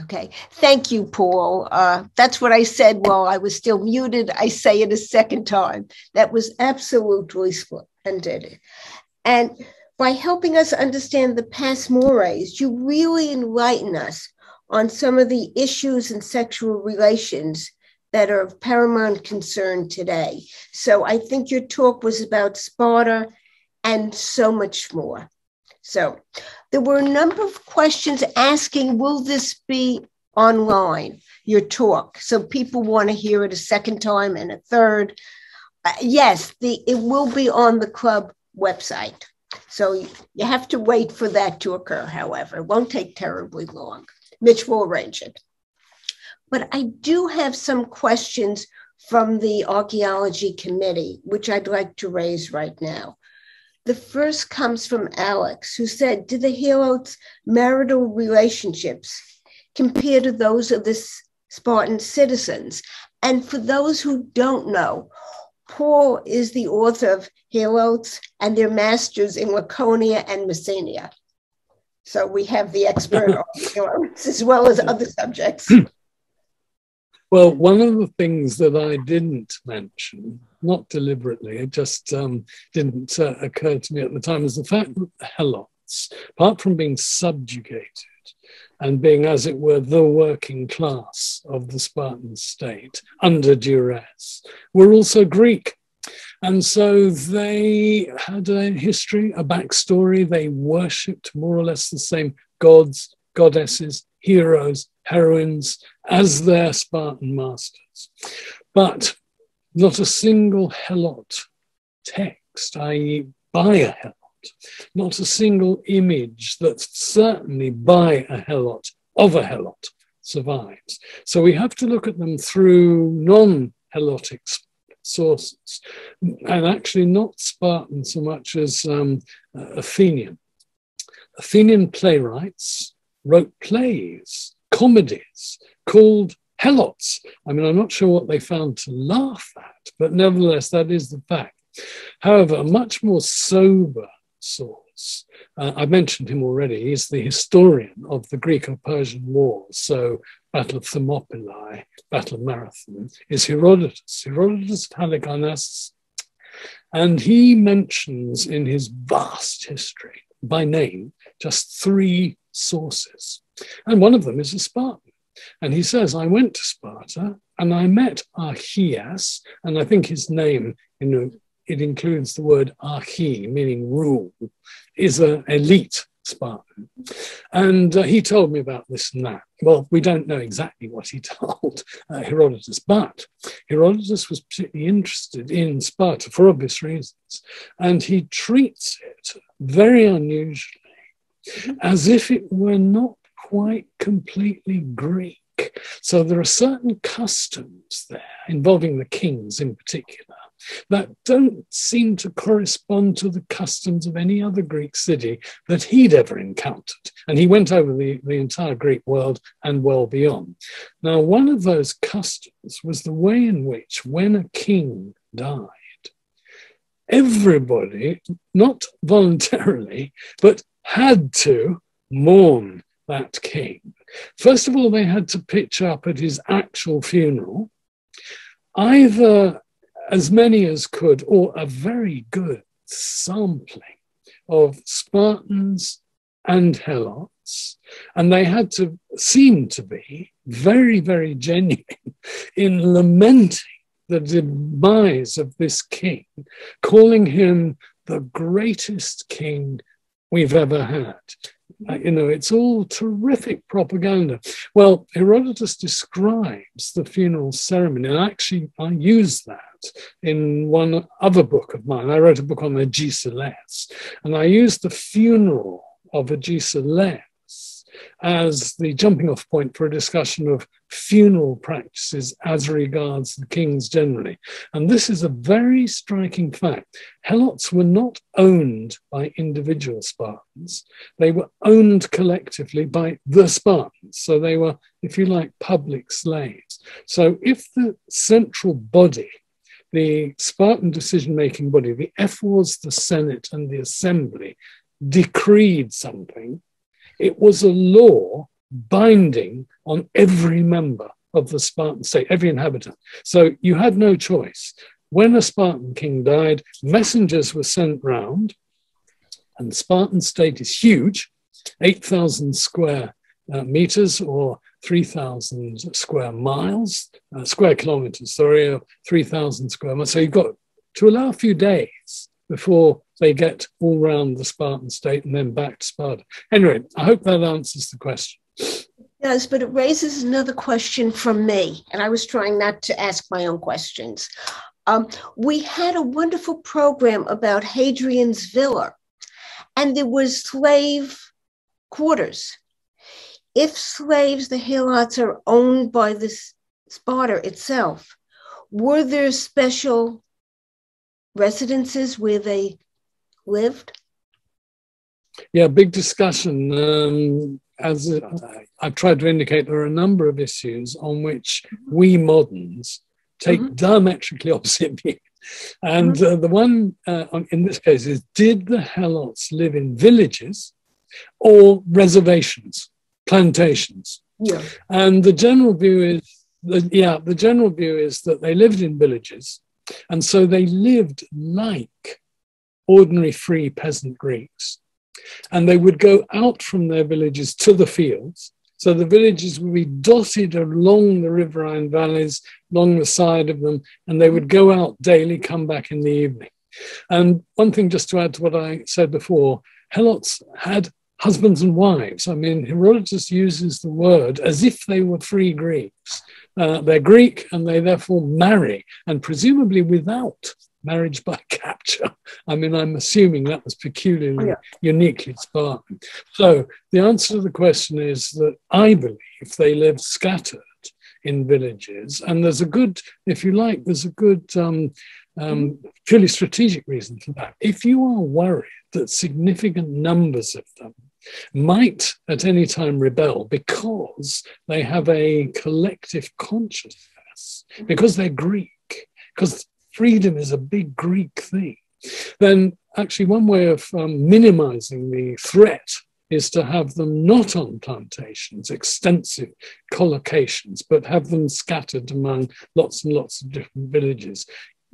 Okay. Thank you, Paul. Uh, that's what I said while I was still muted. I say it a second time. That was absolutely splendid. And by helping us understand the past mores, you really enlighten us on some of the issues in sexual relations that are of paramount concern today. So I think your talk was about Sparta and so much more. So there were a number of questions asking, will this be online? your talk. So people want to hear it a second time and a third. Uh, yes, the it will be on the club website. So you have to wait for that to occur, however. It won't take terribly long. Mitch will arrange it. But I do have some questions from the archaeology committee, which I'd like to raise right now. The first comes from Alex, who said, Did the Helots' marital relationships compare to those of the Spartan citizens? And for those who don't know, Paul is the author of Helots and their masters in Laconia and Messenia. So we have the expert on <laughs> Helots as well as other subjects. <clears throat> Well, one of the things that I didn't mention, not deliberately, it just um, didn't uh, occur to me at the time, is the fact that the Helots, apart from being subjugated and being, as it were, the working class of the Spartan state under duress, were also Greek. And so they had a history, a backstory. They worshipped more or less the same gods, goddesses, heroes, heroines as their Spartan masters. But not a single helot text, i.e., by a helot, not a single image that's certainly by a helot of a helot survives. So we have to look at them through non helotic sources, and actually not Spartan so much as um, Athenian. Athenian playwrights wrote plays, comedies called helots. I mean, I'm not sure what they found to laugh at, but nevertheless, that is the fact. However, a much more sober source, uh, I mentioned him already, he's the historian of the Greco Persian Wars. So, Battle of Thermopylae, Battle of Marathon, is Herodotus, Herodotus Halicarnassus. And he mentions in his vast history, by name, just three sources. And one of them is a Spartan. And he says, I went to Sparta and I met Archias, and I think his name, you know, it includes the word archi, meaning rule, is an elite Spartan. And uh, he told me about this and that. Well, we don't know exactly what he <laughs> told uh, Herodotus, but Herodotus was particularly interested in Sparta for obvious reasons. And he treats it very unusually as if it were not quite completely Greek. So there are certain customs there involving the kings in particular that don't seem to correspond to the customs of any other Greek city that he'd ever encountered. And he went over the, the entire Greek world and well beyond. Now, one of those customs was the way in which, when a king died, everybody, not voluntarily, but had to mourn that king. First of all, they had to pitch up at his actual funeral, either as many as could, or a very good sampling of Spartans and Helots. And they had to seem to be very, very genuine <laughs> in lamenting the demise of this king, calling him the greatest king we've ever had. Uh, you know, it's all terrific propaganda. Well, Herodotus describes the funeral ceremony, and actually, I use that in one other book of mine. I wrote a book on the Agesilaus, and I used the funeral of a Agesilaus as the jumping off point for a discussion of funeral practices as regards the kings generally. And this is a very striking fact. Helots were not owned by individual Spartans, they were owned collectively by the Spartans. So they were, if you like, public slaves. So if the central body the Spartan decision making body, the ephors, the Senate, and the Assembly, decreed something, it was a law binding on every member of the Spartan state, every inhabitant. So you had no choice. When a Spartan king died, messengers were sent round, and the Spartan state is huge 8,000 square uh, meters or 3,000 square miles, uh, square kilometers, sorry, 3,000 square miles. So you've got to allow a few days before they get all round the Spartan state and then back to Sparta. Anyway, I hope that answers the question. Yes, but it raises another question from me, and I was trying not to ask my own questions. Um, we had a wonderful program about Hadrian's Villa, and there was slave quarters. If slaves, the Helots, are owned by the Sparta itself, were there special residences where they lived? Yeah, big discussion. Um, as I've tried to indicate, there are a number of issues on which we moderns take mm-hmm. diametrically <laughs> opposite views. And mm-hmm. uh, the one uh, in this case is did the Helots live in villages or reservations, plantations? Yeah. And the general view is, that, yeah, the general view is that they lived in villages. And so they lived like ordinary free peasant Greeks. And they would go out from their villages to the fields. So the villages would be dotted along the riverine valleys, along the side of them, and they would go out daily, come back in the evening. And one thing, just to add to what I said before, Helots had husbands and wives. I mean, Herodotus uses the word as if they were free Greeks. Uh, they're Greek and they therefore marry, and presumably without marriage by <laughs> capture. I mean, I'm assuming that was peculiarly, yeah. uniquely Spartan. So the answer to the question is that I believe they lived scattered in villages. And there's a good, if you like, there's a good, um, um, purely strategic reason for that. If you are worried that significant numbers of them might at any time rebel because they have a collective consciousness, because they're Greek, because freedom is a big Greek thing, then actually one way of um, minimizing the threat is to have them not on plantations, extensive collocations, but have them scattered among lots and lots of different villages,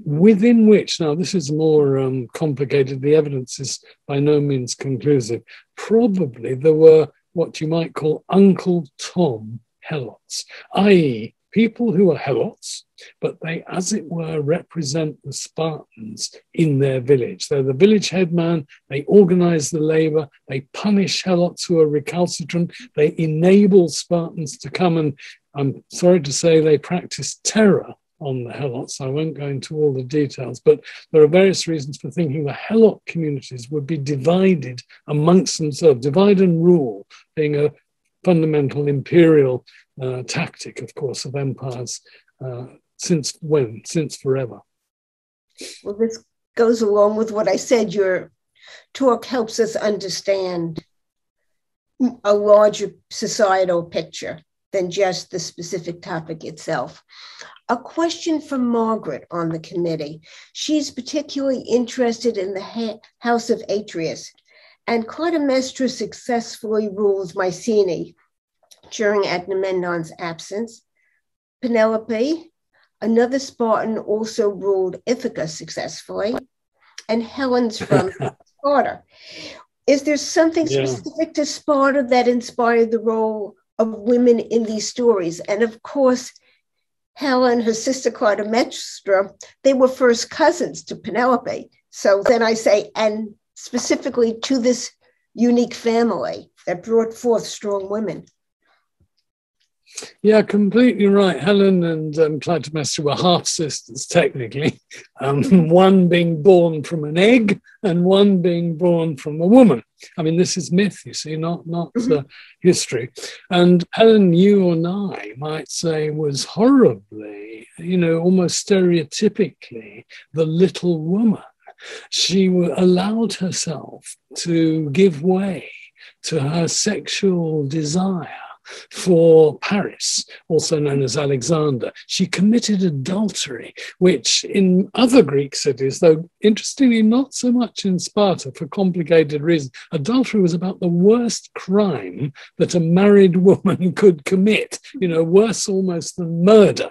within which, now this is more um, complicated, the evidence is by no means conclusive, probably there were what you might call Uncle Tom helots, i.e., people who are helots, but they, as it were, represent the Spartans in their village. They're the village headman, they organize the labor, they punish helots who are recalcitrant, they enable Spartans to come and, I'm sorry to say, they practice terror on the Helots. I won't go into all the details, but there are various reasons for thinking the Helot communities would be divided amongst themselves, divide and rule being a fundamental imperial uh, tactic, of course, of empires uh, since when? Since forever. Well, this goes along with what I said. Your talk helps us understand a larger societal picture than just the specific topic itself. A question from Margaret on the committee. She's particularly interested in the ha- House of Atreus, and Clytemnestra successfully rules Mycenae during Agamemnon's absence. Penelope, another Spartan, also ruled Ithaca successfully, and Helen's from <laughs> Sparta. Is there something yeah. specific to Sparta that inspired the role of women in these stories? And of course, Helen, her sister Clytemnestra, they were first cousins to Penelope. So then I say, and specifically to this unique family that brought forth strong women. Yeah, completely right. Helen and um, Clytemnestra were half sisters, technically, um, <laughs> one being born from an egg and one being born from a woman. I mean, this is myth, you see, not not mm-hmm. uh, history. And Helen, you and I might say, was horribly, you know, almost stereotypically the little woman. She allowed herself to give way to her sexual desire for Paris, also known as Alexander. She committed adultery, which in other Greek cities, though interestingly not so much in Sparta for complicated reasons, adultery was about the worst crime that a married <laughs> woman could commit, you know, worse almost than murder.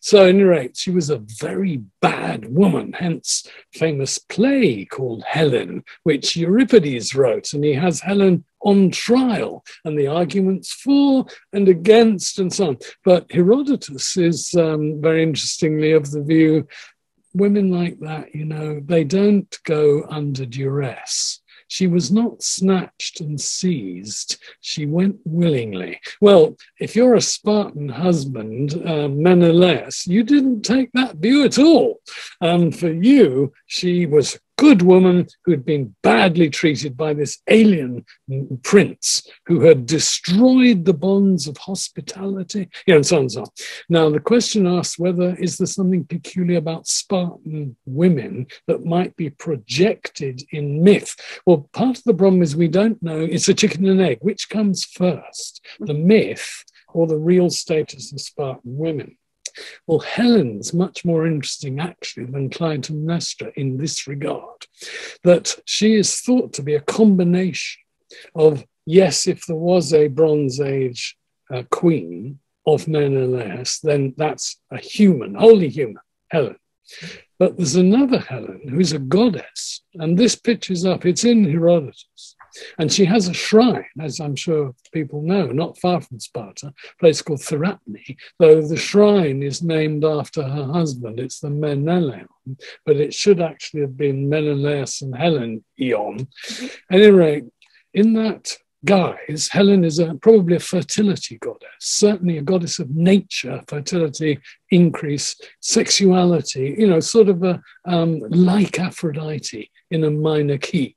So, at any rate, she was a very bad woman, hence famous play called Helen, which Euripides wrote, and he has Helen on trial and the arguments for and against and so on. But Herodotus is um, very interestingly of the view women like that, you know, they don't go under duress. She was not snatched and seized. She went willingly. Well, if you're a Spartan husband, uh, Menelaus, you didn't take that view at all. And for you, she was good woman who'd been badly treated by this alien prince who had destroyed the bonds of hospitality, yeah, and so on and so on. Now, the question asks whether is there something peculiar about Spartan women that might be projected in myth? Well, part of the problem is we don't know. It's a chicken and egg. Which comes first, the myth or the real status of Spartan women? Well, Helen's much more interesting actually than Clytemnestra in this regard, that she is thought to be a combination of, yes, if there was a Bronze Age uh, queen of Menelaus, then that's a human, wholly human, Helen. But there's another Helen who's a goddess, and this pitches up, it's in Herodotus. And she has a shrine, as I'm sure people know, not far from Sparta, a place called Therapne, though the shrine is named after her husband. It's the Menelaion, but it should actually have been Menelaus and Helen Eon. At any rate, in that guise, Helen is a, probably a fertility goddess, certainly a goddess of nature, fertility, increase, sexuality, you know, sort of a um, like Aphrodite in a minor key.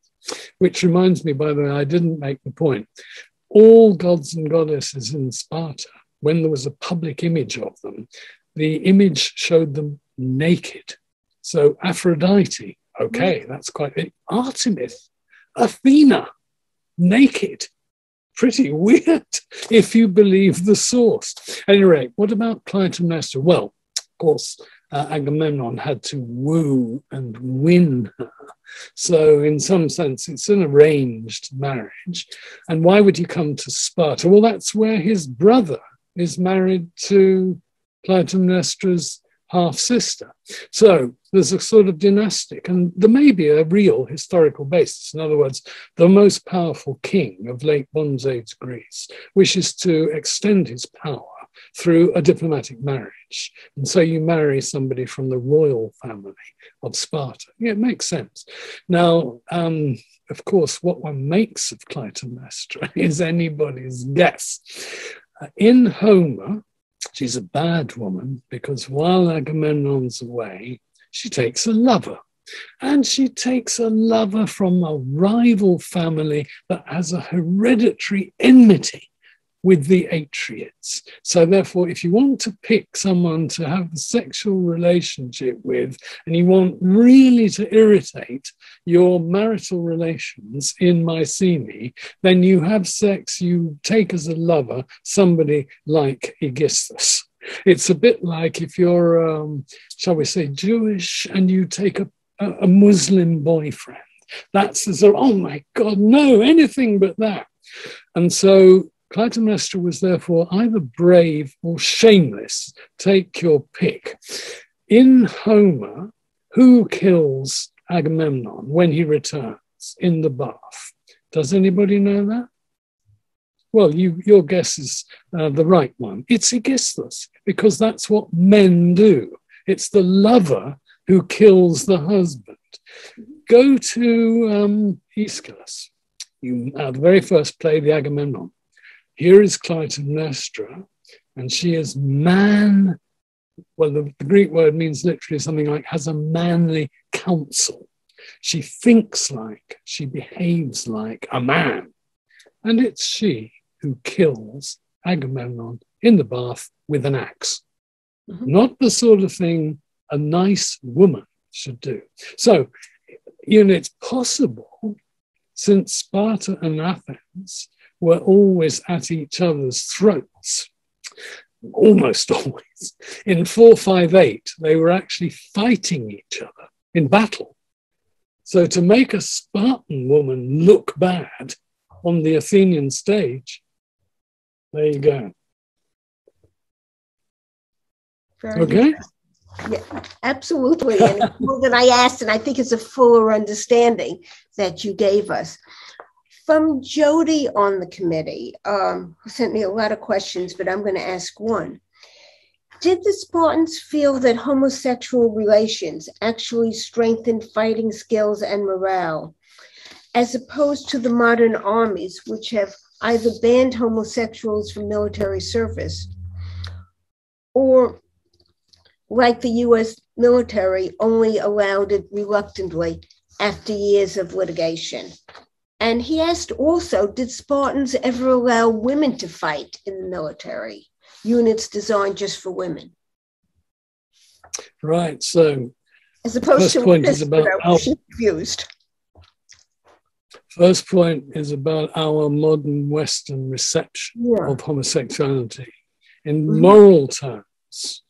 Which reminds me, by the way, I didn't make the point. All gods and goddesses in Sparta, when there was a public image of them, the image showed them naked. So Aphrodite, okay, mm. that's quite it. Artemis, Athena, naked. Pretty <laughs> weird if you believe the source. At any rate, what about Clytemnestra? Well, of course, uh, Agamemnon had to woo and win her. So, in some sense, it's an arranged marriage. And why would he come to Sparta? Well, that's where his brother is married to Clytemnestra's half sister. So there's a sort of dynastic, and there may be a real historical basis. In other words, the most powerful king of late Bronze Age Greece wishes to extend his power through a diplomatic marriage. And so you marry somebody from the royal family of Sparta. Yeah, it makes sense. Now, um, of course, what one makes of Clytemnestra <laughs> is anybody's guess. Uh, in Homer, she's a bad woman because while Agamemnon's away, she takes a lover. And she takes a lover from a rival family that has a hereditary enmity with the Atreids. So, therefore, if you want to pick someone to have a sexual relationship with, and you want really to irritate your marital relations in Mycenae, then you have sex, you take as a lover somebody like Aegisthus. It's a bit like if you're, um, shall we say, Jewish and you take a, a Muslim boyfriend. That's as oh my God, no, anything but that. And so Clytemnestra was therefore either brave or shameless. Take your pick. In Homer, who kills Agamemnon when he returns in the bath? Does anybody know that? Well, you, your guess is uh, the right one. It's Aegisthus, because that's what men do. It's the lover who kills the husband. Go to um, Aeschylus. You, at the very first play, the Agamemnon. Here is Clytemnestra, and she is man. Well, the, the Greek word means literally something like has a manly counsel. She thinks like, she behaves like a man. And it's she who kills Agamemnon in the bath with an axe. Mm-hmm. Not the sort of thing a nice woman should do. So, you know, it's possible since Sparta and Athens were always at each other's throats. Almost <laughs> always. In 458, they were actually fighting each other in battle. So to make a Spartan woman look bad on the Athenian stage, there you go. Very okay. Yeah, absolutely. And <laughs> more than I asked, and I think it's a fuller understanding that you gave us from Jody on the committee, um, who sent me a lot of questions, but I'm going to ask one. Did the Spartans feel that homosexual relations actually strengthened fighting skills and morale? as opposed to the modern armies, which have either banned homosexuals from military service or, like the US military, only allowed it reluctantly after years of litigation. And he asked also Did Spartans ever allow women to fight in the military, units designed just for women? Right. So, as opposed first to point is about our, confused. First point is about our modern Western reception yeah. of homosexuality in mm-hmm. moral terms,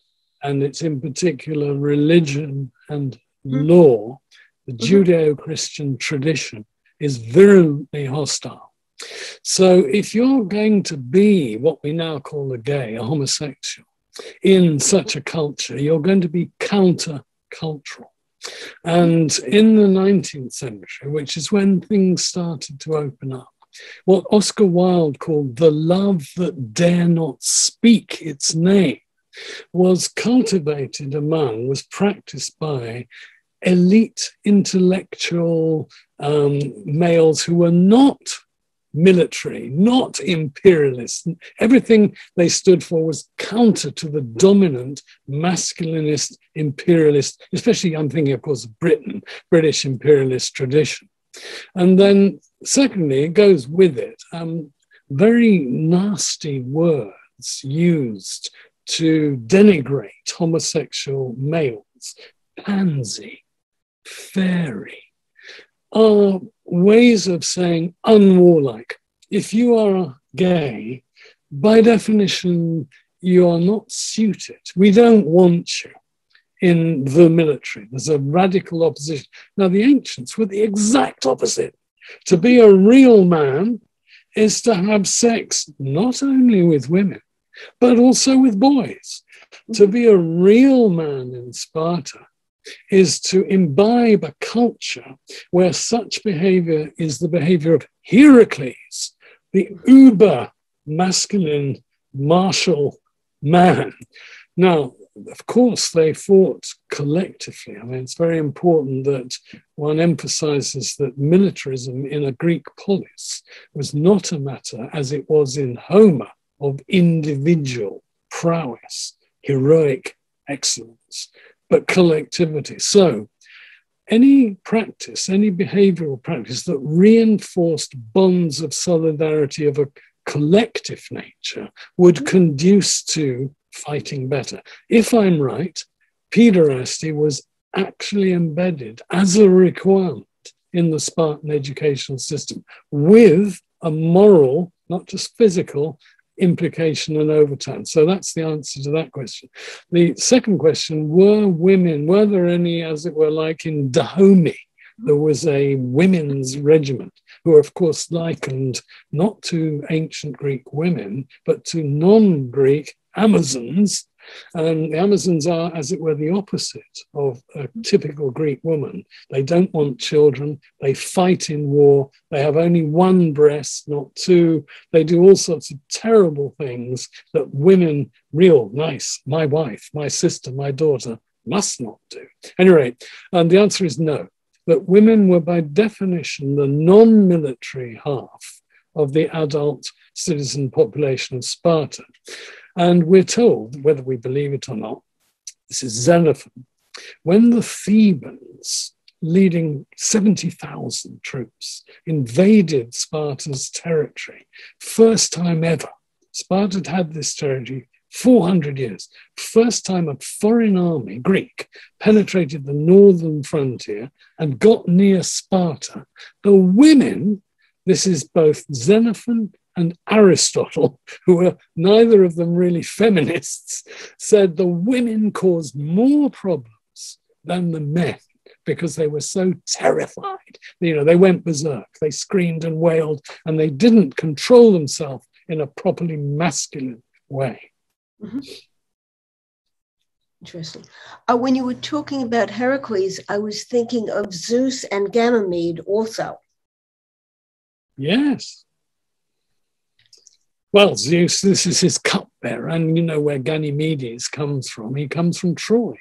and it's in particular religion and mm-hmm. law. The mm-hmm. Judeo Christian tradition is virulently hostile. So, if you're going to be what we now call a gay, a homosexual, in such a culture, you're going to be counter-cultural. And in the 19th century, which is when things started to open up, what Oscar Wilde called the love that dare not speak its name was cultivated among, was practiced by elite intellectual um, males who were not military, not imperialist. Everything they stood for was counter to the dominant masculinist imperialist, especially I'm thinking, of course, of Britain, British imperialist tradition. And then, secondly, it goes with it um, very nasty words used to denigrate homosexual males pansy, fairy, are ways of saying unwarlike. If you are gay, by definition, you are not suited. We don't want you in the military. There's a radical opposition. Now, the ancients were the exact opposite. To be a real man is to have sex not only with women, but also with boys. To be a real man in Sparta is to imbibe a culture where such behavior is the behavior of Heracles, the uber masculine martial man. Now, of course, they fought collectively. I mean, it's very important that one emphasizes that militarism in a Greek polis was not a matter, as it was in Homer, of individual prowess, heroic excellence but collectivity. So, any practice, any behavioral practice that reinforced bonds of solidarity of a collective nature would mm-hmm. conduce to fighting better. If I'm right, pederasty was actually embedded as a requirement in the Spartan educational system with a moral, not just physical, implication and overtone. So that's the answer to that question. The second question were women, were there any, as it were, like in Dahomey? There was a women's regiment who are, of course, likened not to ancient Greek women, but to non Greek Amazons and the Amazons are, as it were, the opposite of a typical Greek woman. They don't want children. They fight in war. They have only one breast, not two. They do all sorts of terrible things that women, real, nice, my wife, my sister, my daughter, must not do. Anyway, and the answer is no, that women were by definition the non military half of the adult citizen population of Sparta. And we're told, whether we believe it or not, this is Xenophon, when the Thebans, leading 70,000 troops, invaded Sparta's territory, first time ever, Sparta had had this territory 400 years. First time a foreign army, Greek, penetrated the northern frontier and got near Sparta. The women, this is both Xenophon and Aristotle, who were neither of them really feminists, said the women caused more problems than the men because they were so terrified. You know, they went berserk, they screamed and wailed, and they didn't control themselves in a properly masculine way. Mm-hmm. Interesting. Uh, when you were talking about Heracles, I was thinking of Zeus and Ganymede also. Yes. Well, Zeus, this is his cupbearer, and you know where Ganymedes comes from. He comes from Troy.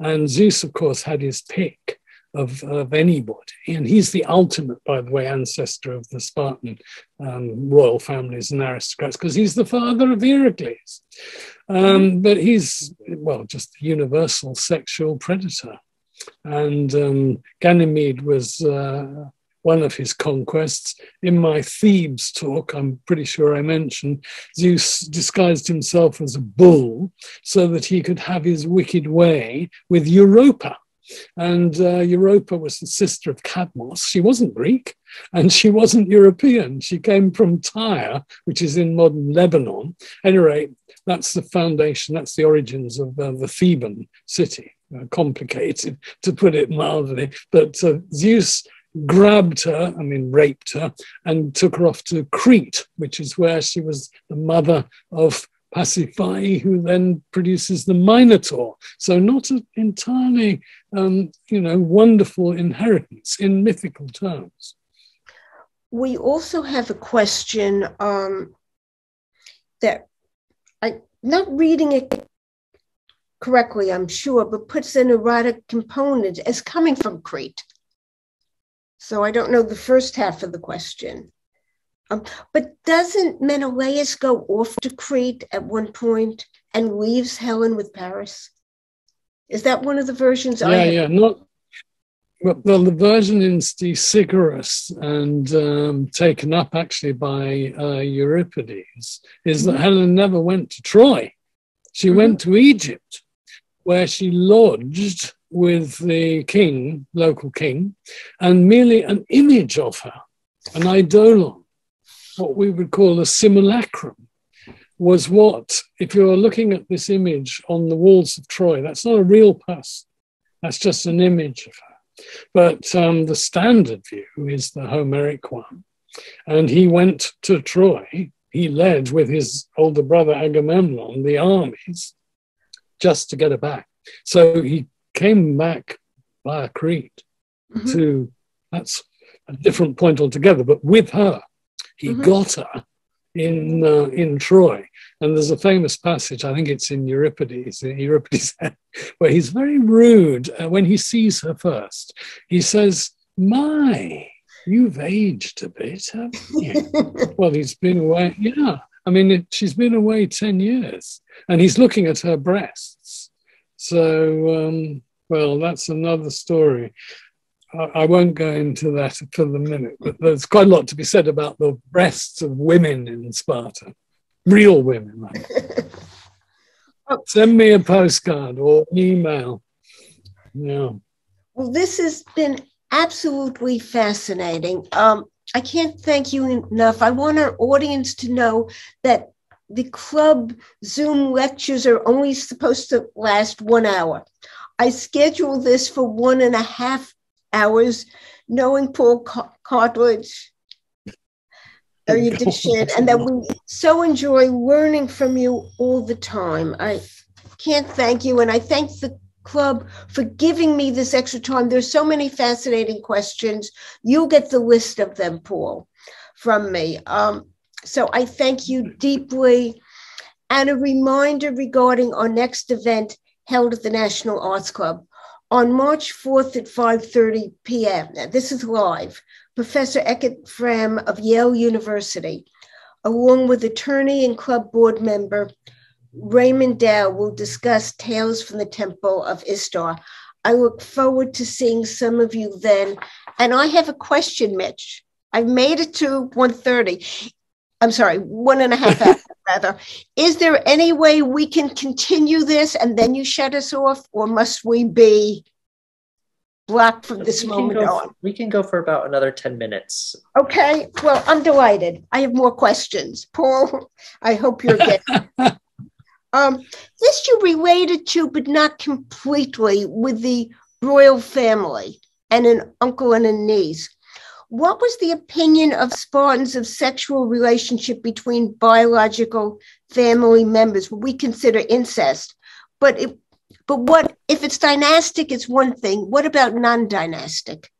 And Zeus, of course, had his pick of, of anybody. And he's the ultimate, by the way, ancestor of the Spartan um, royal families and aristocrats, because he's the father of Heracles. Um, but he's, well, just a universal sexual predator. And um, Ganymede was uh, one of his conquests. In my Thebes talk, I'm pretty sure I mentioned, Zeus disguised himself as a bull so that he could have his wicked way with Europa. And uh, Europa was the sister of Cadmos. She wasn't Greek and she wasn't European. She came from Tyre, which is in modern Lebanon. At any rate, that's the foundation, that's the origins of uh, the Theban city. Uh, complicated, to put it mildly. But uh, Zeus grabbed her, I mean, raped her, and took her off to Crete, which is where she was the mother of Pasiphae, who then produces the Minotaur. So, not an entirely, um, you know, wonderful inheritance in mythical terms. We also have a question um, that I'm not reading it correctly, I'm sure, but puts an erotic component as coming from Crete. So I don't know the first half of the question. Um, but doesn't Menelaus go off to Crete at one point and leaves Helen with Paris? Is that one of the versions? Yeah, I yeah, not. Well, the version in Stesichorus and um, taken up actually by uh, Euripides is that mm-hmm. Helen never went to Troy. She mm-hmm. went to Egypt, where she lodged with the king, local king, and merely an image of her, an eidolon, what we would call a simulacrum, was what, if you're looking at this image on the walls of Troy, that's not a real person, that's just an image of her. But um, the standard view is the Homeric one. And he went to Troy, he led with his older brother Agamemnon the armies just to get her back. So he came back via Crete mm-hmm. to that's a different point altogether. But with her, he mm-hmm. got her in uh, in Troy. And there's a famous passage, I think it's in Euripides, in Euripides, <laughs> where he's very rude uh, when he sees her first. He says, "My, you've aged a bit, haven't you?" <laughs> well, he's been away. Yeah, I mean, it, she's been away ten years, and he's looking at her breasts. So, um, well, that's another story. I, won't go into that for the minute, but there's quite a lot to be said about the breasts of women in Sparta, real women. <laughs> Send me a postcard or email. Yeah. Well, this has been absolutely fascinating. Um, I can't thank you enough. I want our audience to know that the club Zoom lectures are only supposed to last one hour. I scheduled this for one and a half hours, knowing Paul Cartledge erudition, and that we so enjoy learning from you all the time. I can't thank you, and I thank the club for giving me this extra time. There's so many fascinating questions. You'll get the list of them, Paul, from me. Um, so I thank you deeply. And a reminder regarding our next event held at the National Arts Club on March 4th at 5:30 p.m. Now, this is live. Professor Eckart Frahm of Yale University, along with attorney and club board member Raymond Dow, will discuss tales from the Temple of Ishtar. I look forward to seeing some of you then. And I have a question, Mitch. I've made it to 1:30. I'm sorry, one and a half hours rather. Is there any way we can continue this and then you shut us off, or must we be blocked from this we moment go, on? We can go for about another 10 minutes. Okay, well, I'm delighted. I have more questions. Paul, <laughs> I hope you're getting. <laughs> um, this you related to, but not completely, with the royal family and an uncle and a niece what was the opinion of Spartans of sexual relationship between biological family members? What we consider incest, but if, but what if it's dynastic? It's one thing. What about non-dynastic?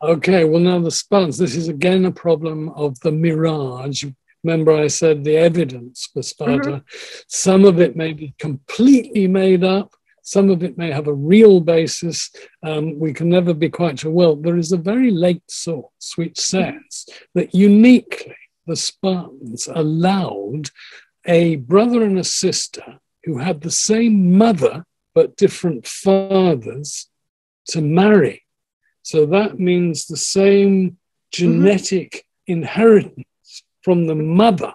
Okay, well now the Spartans. This is again a problem of the mirage. Remember, I said the evidence for Sparta. Mm-hmm. Some of it may be completely made up, some of it may have a real basis. Um, we can never be quite sure. Well, there is a very late source which says that uniquely the Spartans allowed a brother and a sister who had the same mother but different fathers to marry. So that means the same genetic mm-hmm. inheritance from the mother.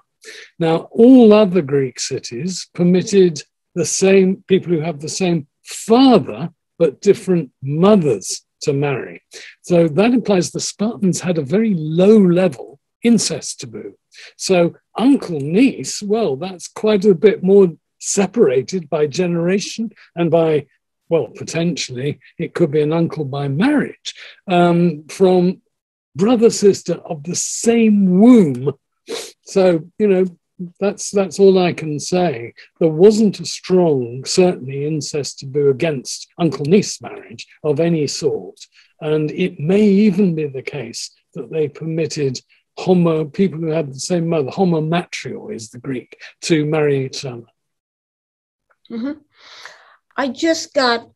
Now, all other Greek cities permitted the same people who have the same father but different mothers to marry. So that implies the Spartans had a very low level incest taboo. So uncle niece, well, that's quite a bit more separated by generation and by, well, potentially it could be an uncle by marriage um, from brother sister of the same womb. So, you know, that's that's all I can say. There wasn't a strong, certainly incest taboo against uncle niece marriage of any sort, and it may even be the case that they permitted homo people who had the same mother, homomatrio is the Greek, to marry each other. Mm-hmm. I just got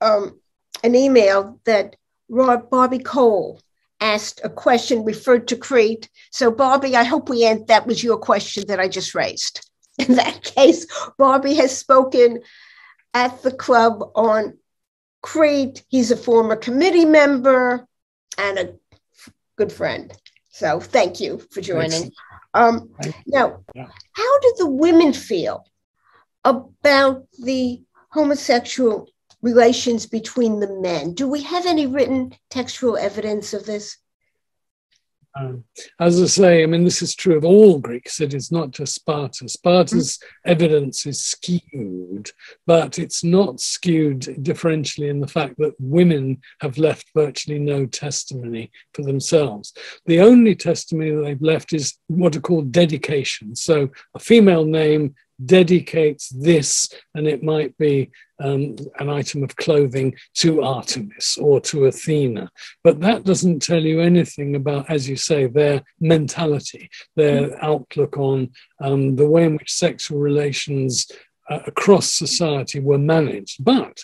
um, an email that Rob Bobby Cole asked a question referred to Crete. So, Barbie, I hope we end. That was your question that I just raised. <laughs> In that case, Barbie has spoken at the club on Crete. He's a former committee member and a good friend. So, thank you for joining. Um, now, how did the women feel about the homosexual relations between the men. Do we have any written textual evidence of this? Um, as I say, I mean, this is true of all Greek cities, not just Sparta. Sparta's mm-hmm. evidence is skewed, but it's not skewed differentially in the fact that women have left virtually no testimony for themselves. The only testimony that they've left is what are called dedications. So a female name dedicates this, and it might be um, an item of clothing to Artemis or to Athena. But that doesn't tell you anything about, as you say, their mentality, their mm. outlook on um, the way in which sexual relations uh, across society were managed. But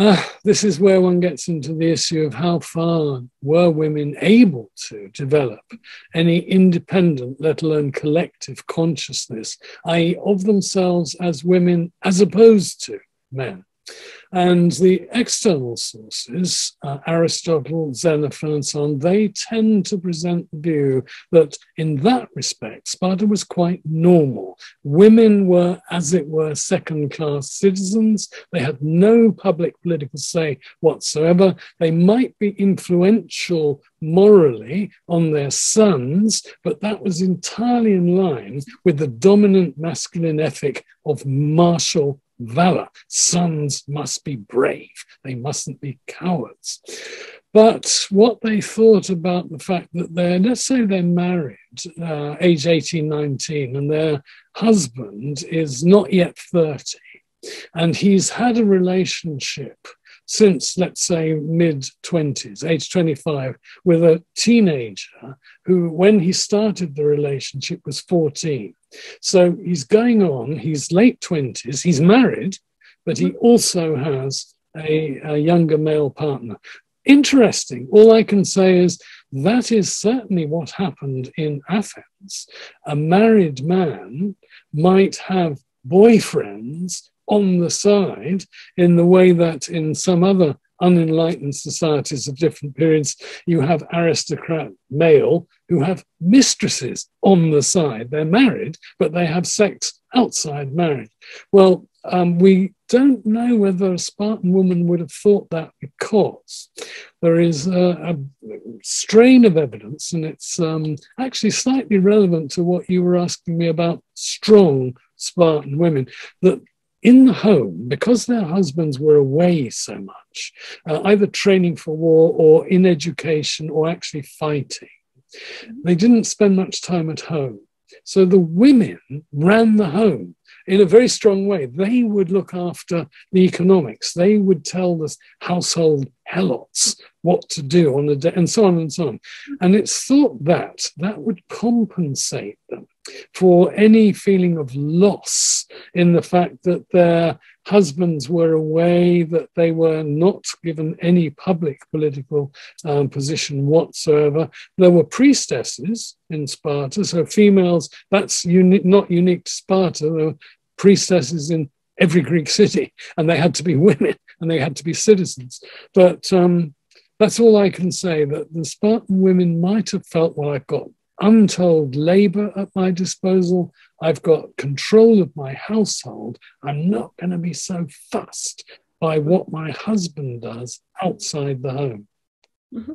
uh, this is where one gets into the issue of how far were women able to develop any independent, let alone collective consciousness, i.e., of themselves as women as opposed to men. And the external sources, uh, Aristotle, Xenophon, and so on, they tend to present the view that in that respect, Sparta was quite normal. Women were, as it were, second class citizens. They had no public political say whatsoever. They might be influential morally on their sons, but that was entirely in line with the dominant masculine ethic of martial valor. Sons must be brave, they mustn't be cowards. But what they thought about the fact that they're, let's say they're married, uh, age 18, 19, and their husband is not yet 30, and he's had a relationship since, let's say, mid 20s, age 25, with a teenager who, when he started the relationship, was 14. So he's going on, he's late 20s, he's married, but he mm-hmm. also has a, a younger male partner. Interesting. All I can say is that is certainly what happened in Athens. A married man might have boyfriends on the side in the way that in some other unenlightened societies of different periods, you have aristocrat male who have mistresses on the side. They're married, but they have sex outside marriage. Well, um, we don't know whether a Spartan woman would have thought that because there is a, a strain of evidence, and it's um, actually slightly relevant to what you were asking me about strong Spartan women, that in the home, because their husbands were away so much, uh, either training for war or in education or actually fighting, they didn't spend much time at home. So the women ran the home in a very strong way. They would look after the economics. They would tell the household helots what to do on a day, and so on and so on. And it's thought that that would compensate them for any feeling of loss in the fact that their husbands were away, that they were not given any public political um, position whatsoever. There were priestesses in Sparta, so females, that's uni- not unique to Sparta. There were priestesses in every Greek city, and they had to be <laughs> women and they had to be citizens. But um, that's all I can say that the Spartan women might have felt, well, I've got untold labor at my disposal. I've got control of my household. I'm not going to be so fussed by what my husband does outside the home. Mm-hmm.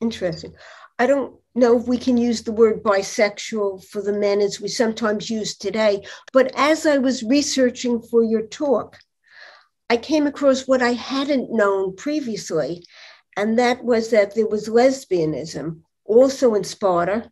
Interesting. I don't know if we can use the word bisexual for the men as we sometimes use today, but as I was researching for your talk, I came across what I hadn't known previously, and that was that there was lesbianism also in Sparta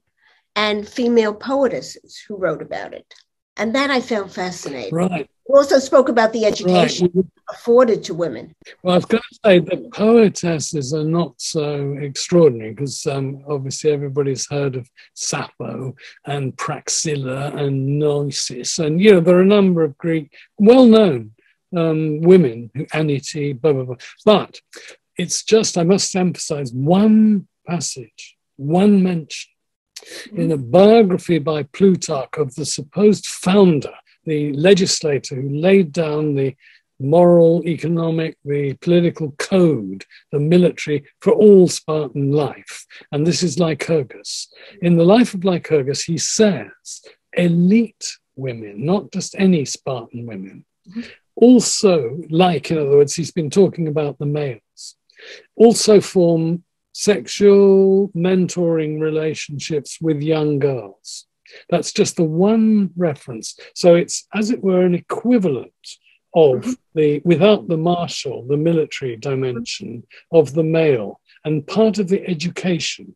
and female poetesses who wrote about it. And that I found fascinating. Right. We also spoke about the education right. afforded to women. Well, I was going to say the poetesses are not so extraordinary because um, obviously everybody's heard of Sappho and Praxilla and Nossis. And, you know, there are a number of Greek, well known um, women, Anyte, blah, blah, blah. But it's just, I must emphasize one passage, one mention in a biography by Plutarch of the supposed founder, the legislator who laid down the moral, economic, the political code, the military for all Spartan life. And this is Lycurgus. In the life of Lycurgus, he says elite women, not just any Spartan women, mm-hmm. also, like, in other words, he's been talking about the males also form sexual mentoring relationships with young girls. That's just the one reference. So it's, as it were, an equivalent of mm-hmm. the, without the martial, the military dimension of the male, and part of the education.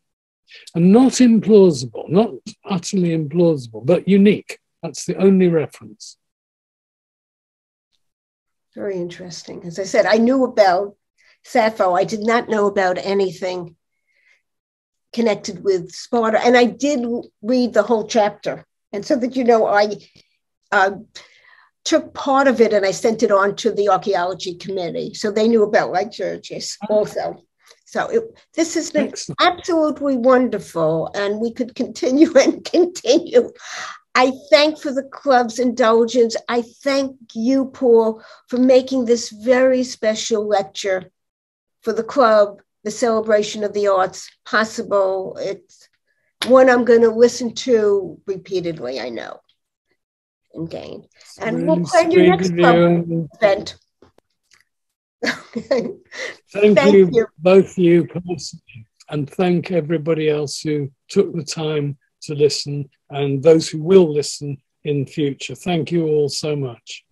And not implausible, not utterly implausible, but unique. That's the only reference. Very interesting. As I said, I knew about Sappho. I did not know about anything connected with Sparta, and I did read the whole chapter. And so that you know, I uh, took part of it and I sent it on to the archaeology committee, so they knew about Lycurgus also. So it, this has been Excellent. absolutely wonderful, and we could continue <laughs> and continue. I thank for the club's indulgence. I thank you, Paul, for making this very special lecture for the club, the celebration of the arts possible. It's one I'm going to listen to repeatedly, I know, and gain. And we'll plan your next club event. <laughs> thank, thank you, you, both you personally, and thank everybody else who took the time to listen and those who will listen in future. Thank you all so much.